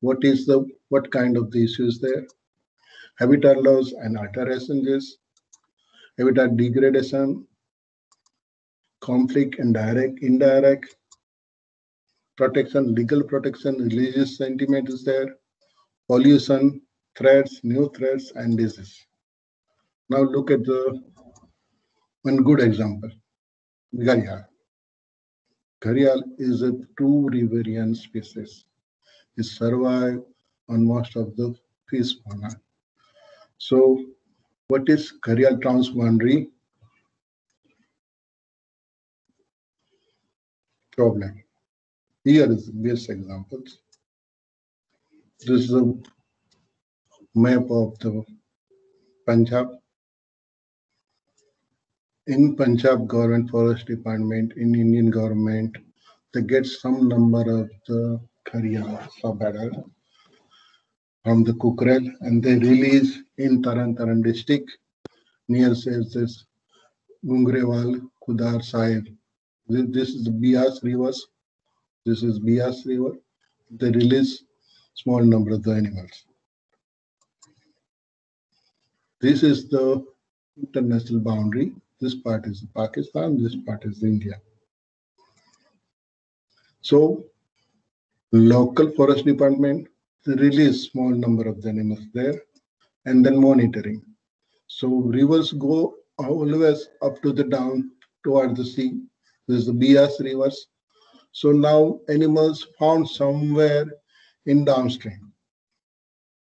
what is the what kind of the issues there habitat loss and alterations habitat degradation conflict and direct indirect protection, legal protection, religious sentiment is there, pollution, threats, new threats, and disease. Now look at the one good example, Gharial. Gharial is a true riverian species. It survives on most of the fish fauna. So what is Gharial transboundary problem? Here is the best examples. This is a map of the Punjab. In Punjab government forest department, in Indian government, they get some number of the Gharial subadult from the Kukrail and they release in Taran Taran district near says this Gungrewal Kudar Sahib. This, this is the Beas rivers. This is Beas river. They release small number of the animals. This is the international boundary. This part is Pakistan, this part is India. So local forest department release small number of the animals there and then monitoring. So rivers go always up to the down toward the sea. This is the Beas rivers. So now animals found somewhere in downstream.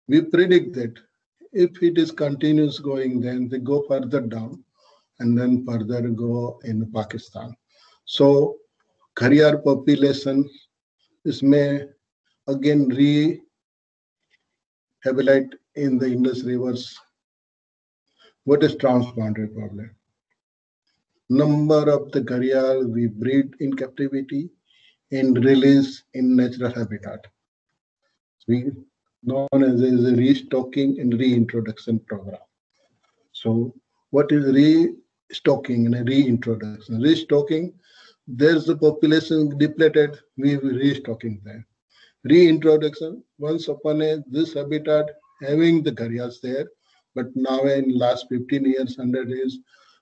We predict that if it is continuous going, then they go further down and then further go in Pakistan. So Gharial population is may again re Heavylite in the Indus rivers. What is transboundary problem? Number of the gharial we breed in captivity and release in natural habitat. We known as, as a restocking and reintroduction program. So what is restocking and reintroduction? Restocking, there's the population depleted, we restocking them reintroduction. Once upon a this habitat having the gharials there, but now in last 15 years, 100 years,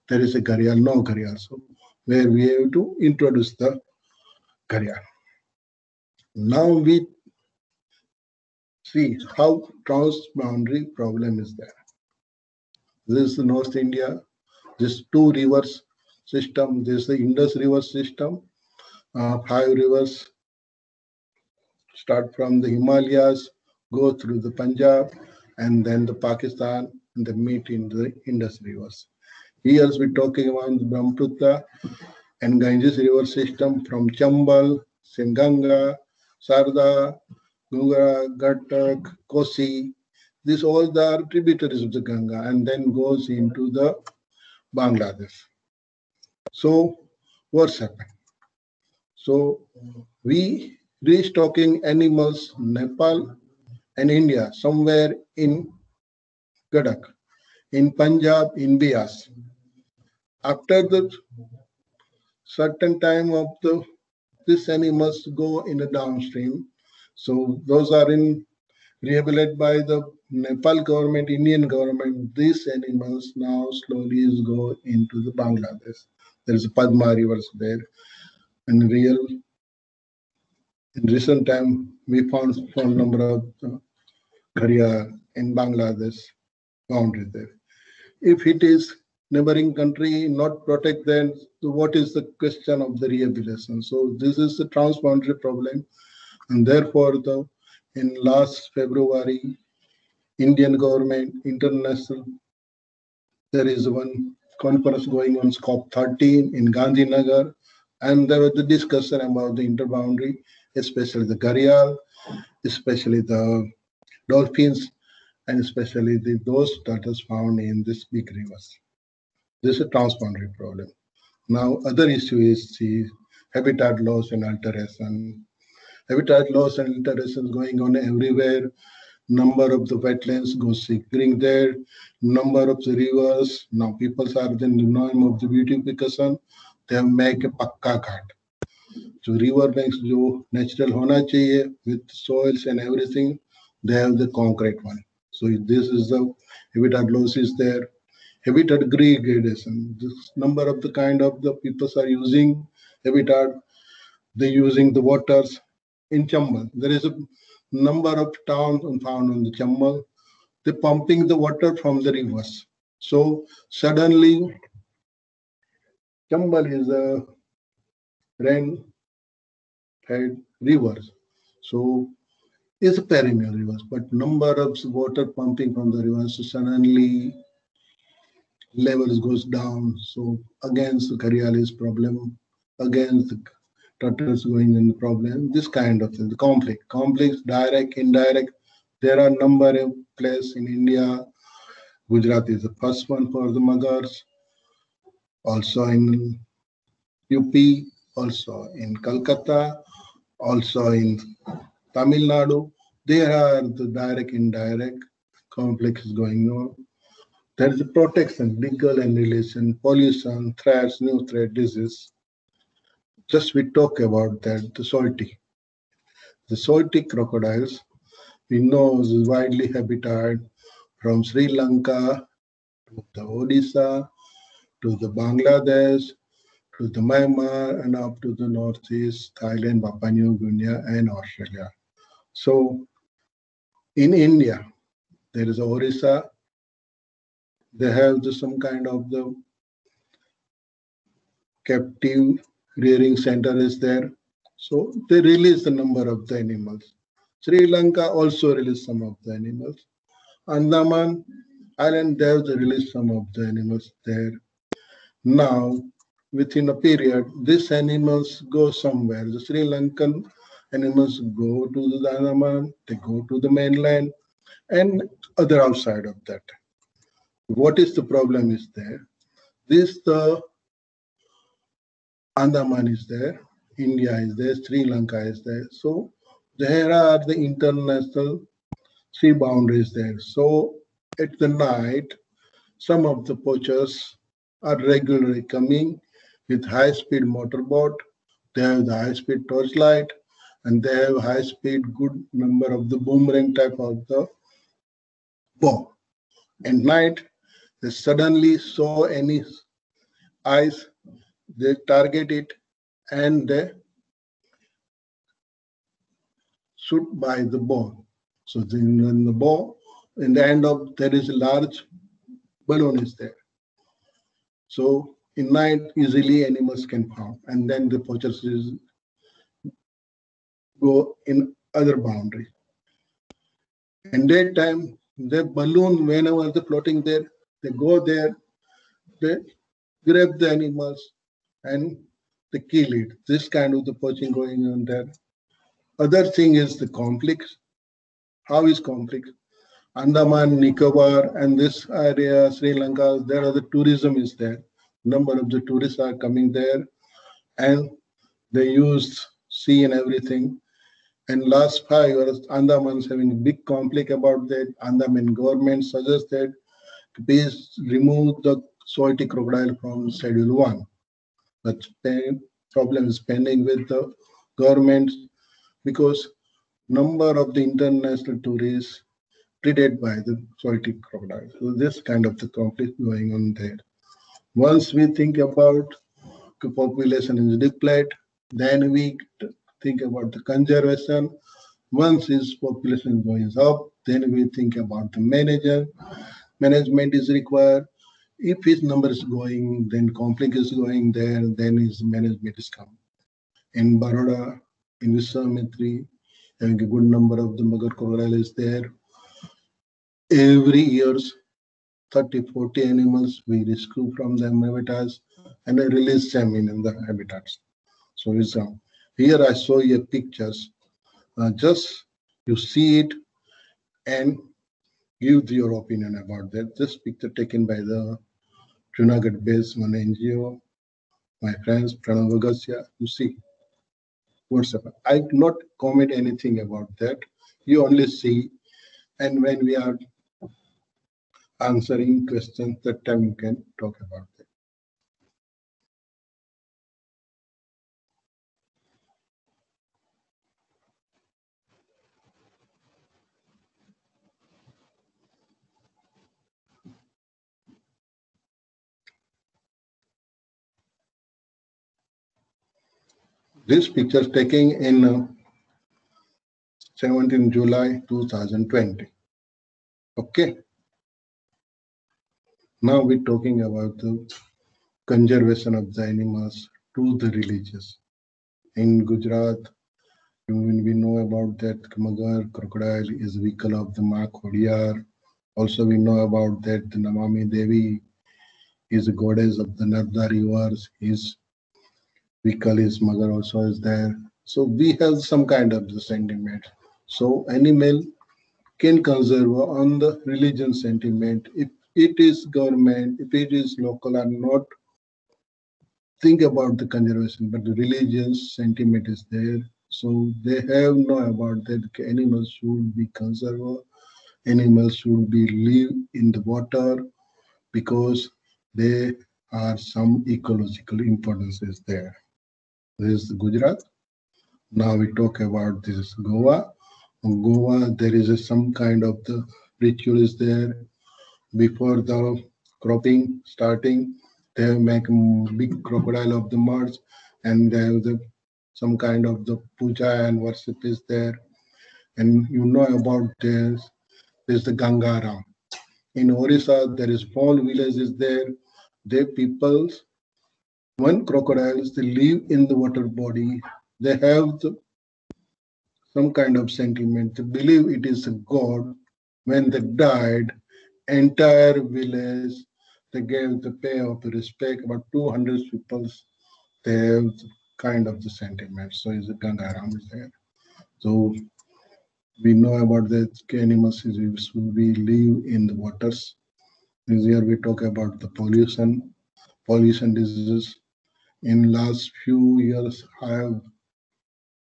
there is a gharial, no gharial. So where we have to introduce the gharial. Now we see how transboundary problem is there. This is North India. This two rivers system. This is the Indus River system. Uh, five rivers start from the Himalayas, go through the Punjab, and then the Pakistan, and they meet in the Indus rivers. Here we're talking about the Brahmaputra and Ganges river system from Chambal, Singanga, Sarda, Gungara, Gandak, Kosi. These all are tributaries of the Ganga and then goes into the Bangladesh. So what's happened? So we restocking animals Nepal and India, somewhere in Gandak, in Punjab, in Beas. After the certain time of the this animals go in the downstream. So those are in rehabilitated by the Nepal government, Indian government. These animals now slowly go into the Bangladesh. There is Padma rivers there, and real in recent time, we found some number of uh, in Bangladesh boundary there. If it is neighboring country not protect then what is the question of the rehabilitation? So this is the transboundary problem, and therefore the in last February, Indian government international there is one conference going on COP 13 in Gandhinagar, and there was the discussion about the interboundary especially the gharial, especially the dolphins, and especially the, those turtles found in these big rivers. This is a transboundary problem. Now, other issue is the habitat loss and alteration. Habitat loss and alteration is going on everywhere Number of the wetlands goes sinking there. Number of the rivers. Now people are then the name of the beautification. They have make a pakka ghat. So river banks जो natural होना चाहिए with soils and everything, they have the concrete one. So this is the habitat loss is there. Habitat degradation. This number of the kind of the people are using habitat. They using the waters. in Chambal. There is a number of towns found on the Chambal. They're pumping the water from the rivers. So suddenly, Chambal is a rain fed rivers. So it's a perennial rivers, but number of water pumping from the rivers so suddenly levels goes down. So against the gharials problem, against turtles going in the problem, this kind of thing, the conflict, conflicts, direct, indirect. There are number of places in India. Gujarat is the first one for the Magars. Also in UP, also in Calcutta, also in Tamil Nadu. There are the direct, indirect conflicts going on. There is a protection, legal and relation, pollution, threats, new threat, disease. Just we talk about that, the salty. The salty crocodiles, we know is widely habitat from Sri Lanka to the Odisha to the Bangladesh to the Myanmar and up to the northeast, Thailand, Papua New Guinea and Australia. So in India, there is Orissa, they have some kind of the captive rearing center is there. So they release the number of the animals. Sri Lanka also released some of the animals. Andaman Island, they have released some of the animals there. Now, within a period, these animals go somewhere. The Sri Lankan animals go to the Andaman, they go to the mainland, and other outside of that. What is the problem is there? This the Andaman is there, India is there, Sri Lanka is there. So there are the international sea boundaries there. So at the night, some of the poachers are regularly coming with high-speed motorboat. They have the high-speed torchlight, and they have high-speed good number of the boomerang type of the bow. At night, they suddenly saw any eyes, they target it and they shoot by the bow. So then in the bow, in the end of there is a large balloon is there. So in night easily animals can found and then the poachers go in other boundary. In daytime, the balloon whenever the floating there, they go there, they grab the animals and the kill it. This kind of the poaching going on there. Other thing is the conflicts. How is conflict? Andaman, Nicobar, and this area, Sri Lanka, there are the tourism is there. Number of the tourists are coming there, and they use sea and everything. And last five years, Andaman is having a big conflict about that. Andaman government suggested please remove the salty crocodile from Schedule 1. But problem is pending with the government because number of the international tourists treated by the salty crocodile. So this kind of the conflict going on there. Once we think about the population is depleted, then we think about the conservation. Once its population goes up, then we think about the manager management is required. If his number is going, then conflict is going there, then his management is coming. In Baroda, in Viswamitri, having a good number of the Magar crocodile is there. Every years, 30, 40 animals we rescue from the habitats and I release them in the habitats. So it's, uh, here I show you pictures. Uh, just you see it and give your opinion about that. This picture taken by the Junagadh based one NGO, my friends Pranav Agastya, you see what's up. I not comment anything about that. You only see, and when we are answering questions, that time you can talk about that. This picture is taken in uh, 17 July 2020. Okay. Now we're talking about the conservation of the animals to the religious. In Gujarat, when we know about that Magar crocodile is vehicle of the Ma Khodiyar. Also, we know about that the Namami Devi is a goddess of the Narmada rivers. His vehicle is mother also is there. So we have some kind of the sentiment. So animal can conserve on the religion sentiment. If it is government, if it is local or not, think about the conservation, but the religious sentiment is there. So they have know about that animals should be conserved, animals should be live in the water because there are some ecological importances there. This is Gujarat. Now we talk about this Goa. In Goa, there is a, some kind of the ritual is there before the cropping starting. They make big crocodile of the mud and there is some kind of the puja and worship is there. And you know about this, there's the Gangaram. In Orissa, there is small villages there. They peoples, one crocodiles, they live in the water body. They have the, some kind of sentiment. They believe it is a god. When they died, entire village, they gave the pay of respect. About 200 people, they have kind of the sentiment. So is the Gangaram is there. So we know about the animals we live in the waters. This year we talk about the pollution, pollution diseases. In last few years, I have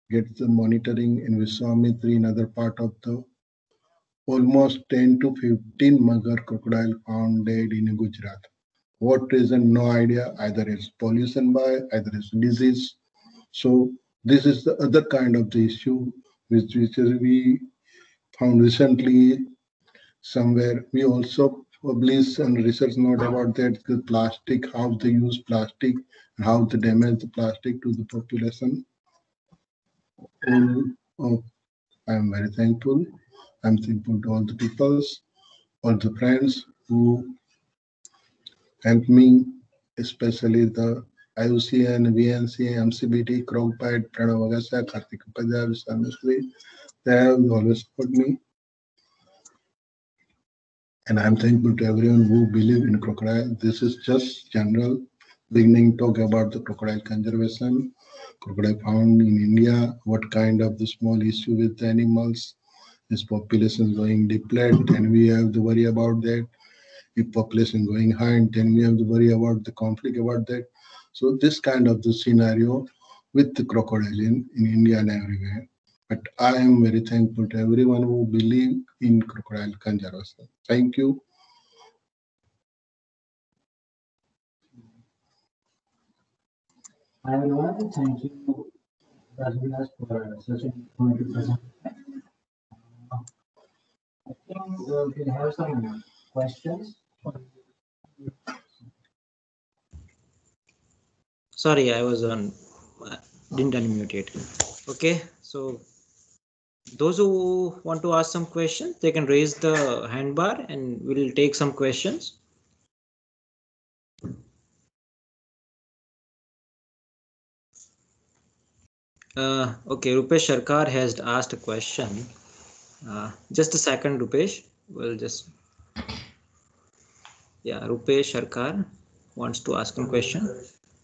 get the monitoring in Viswamitra in other part of the almost 10 to 15 magar crocodile found dead in Gujarat. What reason? No idea. Either it's pollution by, either it's disease. So this is the other kind of the issue which, which we found recently somewhere. We also publish and research note about that the plastic, how they use plastic and how they damage the plastic to the population. And, oh, I'm very thankful. I'm thankful to all the peoples, all the friends who helped me, especially the IUCN, VNC, MCBT, Krogpite, Pranav Agastya, Karthik Upadhyay, Vishal Mistry. They have always supported me. And I'm thankful to everyone who believe in crocodile. This is just general beginning talk about the crocodile conservation. Crocodile found in India, what kind of the small issue with animals, is population going depleted, and we have to worry about that. If population going high, then we have to worry about the conflict about that. So this kind of the scenario with the crocodile in, in India and everywhere. But I am very thankful to everyone who believe in crocodile conservation. Thank you. I want to thank you, Raju Vyas, for such an informative presentation. I think uh, we have some questions. Sorry, I was on, didn't unmute it. Okay, so those who want to ask some questions, they can raise the handbar and we'll take some questions. Uh, okay, Rupesh Sarkar has asked a question. Uh, just a second, Rupesh. We'll just. Yeah, Rupesh Sarkar wants to ask a question.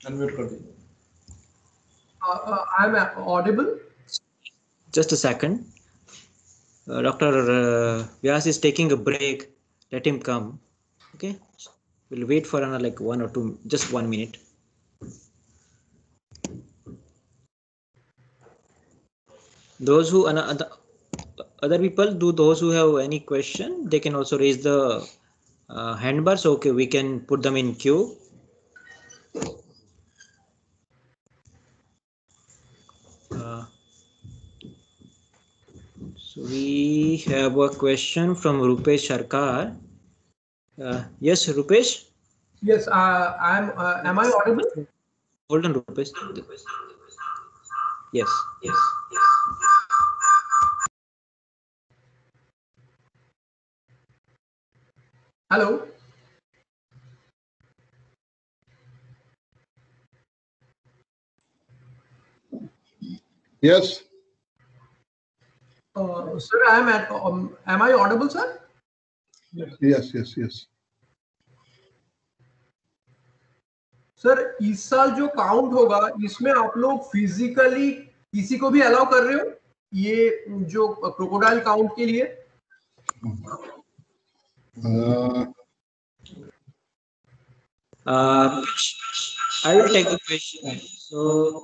Unmute. Uh, uh, I'm audible. Just a second. Uh, Dr. Uh, Vyas is taking a break. Let him come. Okay. We'll wait for another like one or two, just one minute. Those who other other people do those who have any question, they can also raise the uh. So okay, we can put them in queue. So we have a question from Rupesh Sarkar. Uh, yes, Rupesh? Yes, uh, I'm, uh, am I audible? Hold on, Rupesh. Yes, yes. Hello? Yes. Uh, sir, I am at. Um, am I audible, sir? yes, yes, yes. Sir इस साल जो count होगा इसमें आप लोग physically किसी को भी अलाउ कर रहे हो ये जो क्रोकोडाइल काउंट के लिए Uh, Uh, I will take the question. So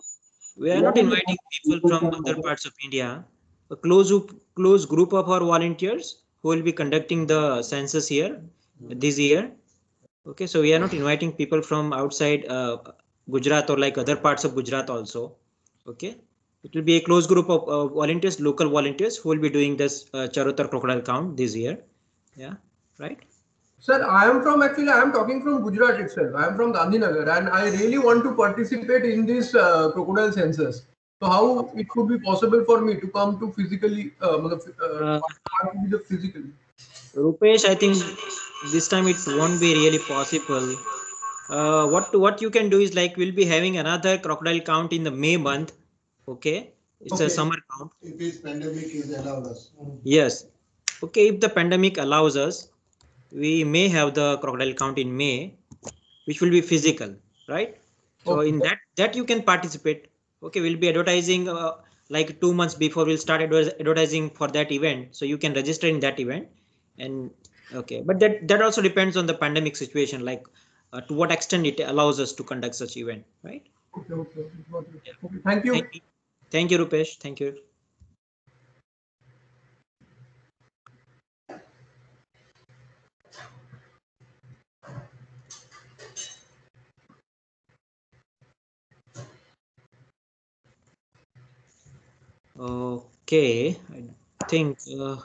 we are not inviting people from other parts of India. A close group, close group of our volunteers who will be conducting the census here this year. Okay, so we are not inviting people from outside uh, Gujarat or like other parts of Gujarat also. Okay, it will be a close group of uh, volunteers, local volunteers who will be doing this uh, Charotar crocodile count this year. Yeah, right. Sir, I am from actually, I am talking from Gujarat itself. I am from Gandhinagar and I really want to participate in this uh, crocodile census. So how it could be possible for me to come to physically, uh, matlab, uh, Uh, the physically? Rupesh, I think this time it won't be really possible. Uh, what what you can do is like we'll be having another crocodile count in the May month. Okay, it's a summer count. If this pandemic is allowed us. Yes. Okay, if the pandemic allows us, we may have the crocodile count in May, which will be physical, right? So in that that you can participate. Okay, we'll be advertising uh, like two months before we'll start adver- advertising for that event. So you can register in that event, and okay, but that that also depends on the pandemic situation, like uh, to what extent it allows us to conduct such event, right? Okay, okay, okay. Thank you. Thank you, Thank you Rupesh. Thank you. Okay, I think uh,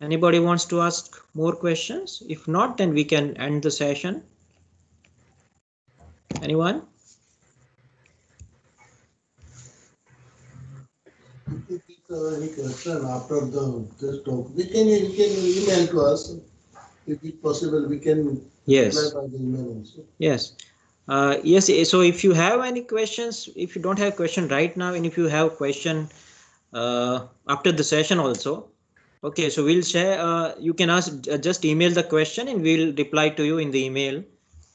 anybody wants to ask more questions? If not, then we can end the session. Anyone? Any question after the, this talk, we can, you can email to us. If it's possible, we can Yes. reply by the email also. Yes. Uh, yes. eh, So if you have any questions, if you don't have question right now, and if you have a question uh, after the session also, okay. So we'll share. Uh, you can ask. uh, Just email the question, and we'll reply to you in the email.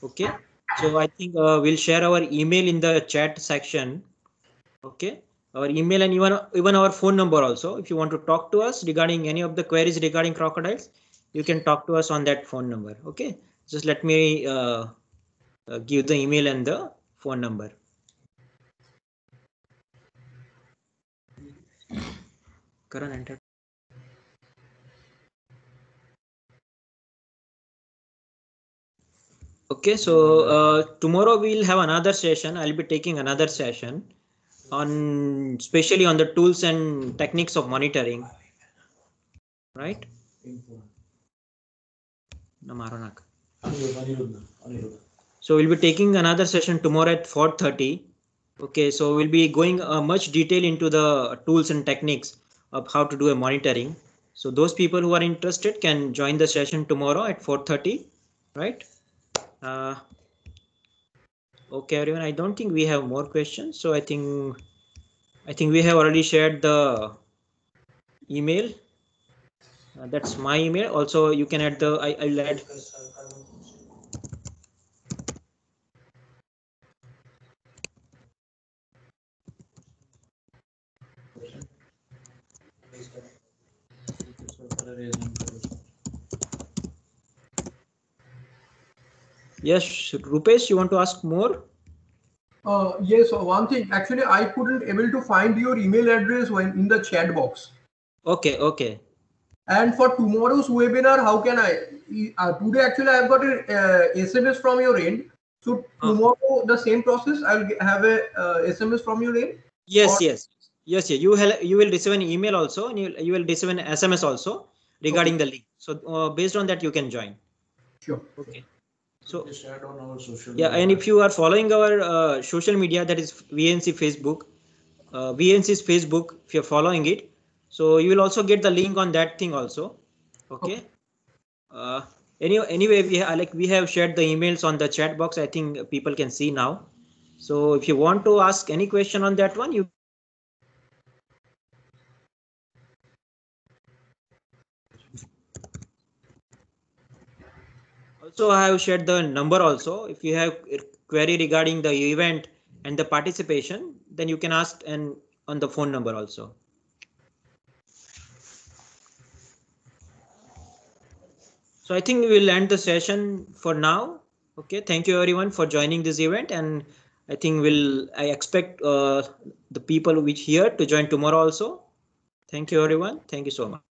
Okay. So I think uh, we'll share our email in the chat section. Okay. Our email and even even our phone number also. If you want to talk to us regarding any of the queries regarding crocodiles, you can talk to us on that phone number. Okay. Just let me. Uh, give the email and the phone number. Karan enter. Okay, so uh, tomorrow we'll have another session. I'll be taking another session on especially on the tools and techniques of monitoring. Right? No, Maronak. So we'll be taking another session tomorrow at 4:30. Okay, so we'll be going uh, much detail into the tools and techniques of how to do a monitoring. So those people who are interested can join the session tomorrow at 4:30, right? Uh, okay, everyone. I don't think we have more questions. So I think I think we have already shared the email. Uh, that's my email. Also, you can add the I, I'll add Yes, Rupesh, you want to ask more? Uh, yes, uh, one thing. Actually, I couldn't able to find your email address when in the chat box. Okay, okay. And for tomorrow's webinar, how can I? Uh, today, actually, I've got a uh, SMS from your end. So Uh. tomorrow, the same process. I'll have a uh, SMS from your end. Yes, Or- yes, yes, yes. You will you will receive an email also, and you you will receive an SMS also regarding the link. So uh, based on that, you can join. Sure. Okay. So It is shared on our social. yeah, and if you are following our uh, social media, that is VNC Facebook, uh, VNC's Facebook, if you're following it, so you will also get the link on that thing also. Okay. Uh, any, anyway, we ha- like we have shared the emails on the chat box. I think people can see now. So if you want to ask any question on that one, you also I have shared the number also. If you have query regarding the event and the participation, then you can ask and on the phone number also. So I think we will end the session for now. Okay, thank you everyone for joining this event and I think we'll, I expect uh, the people which here to join tomorrow also. Thank you everyone. Thank you so much.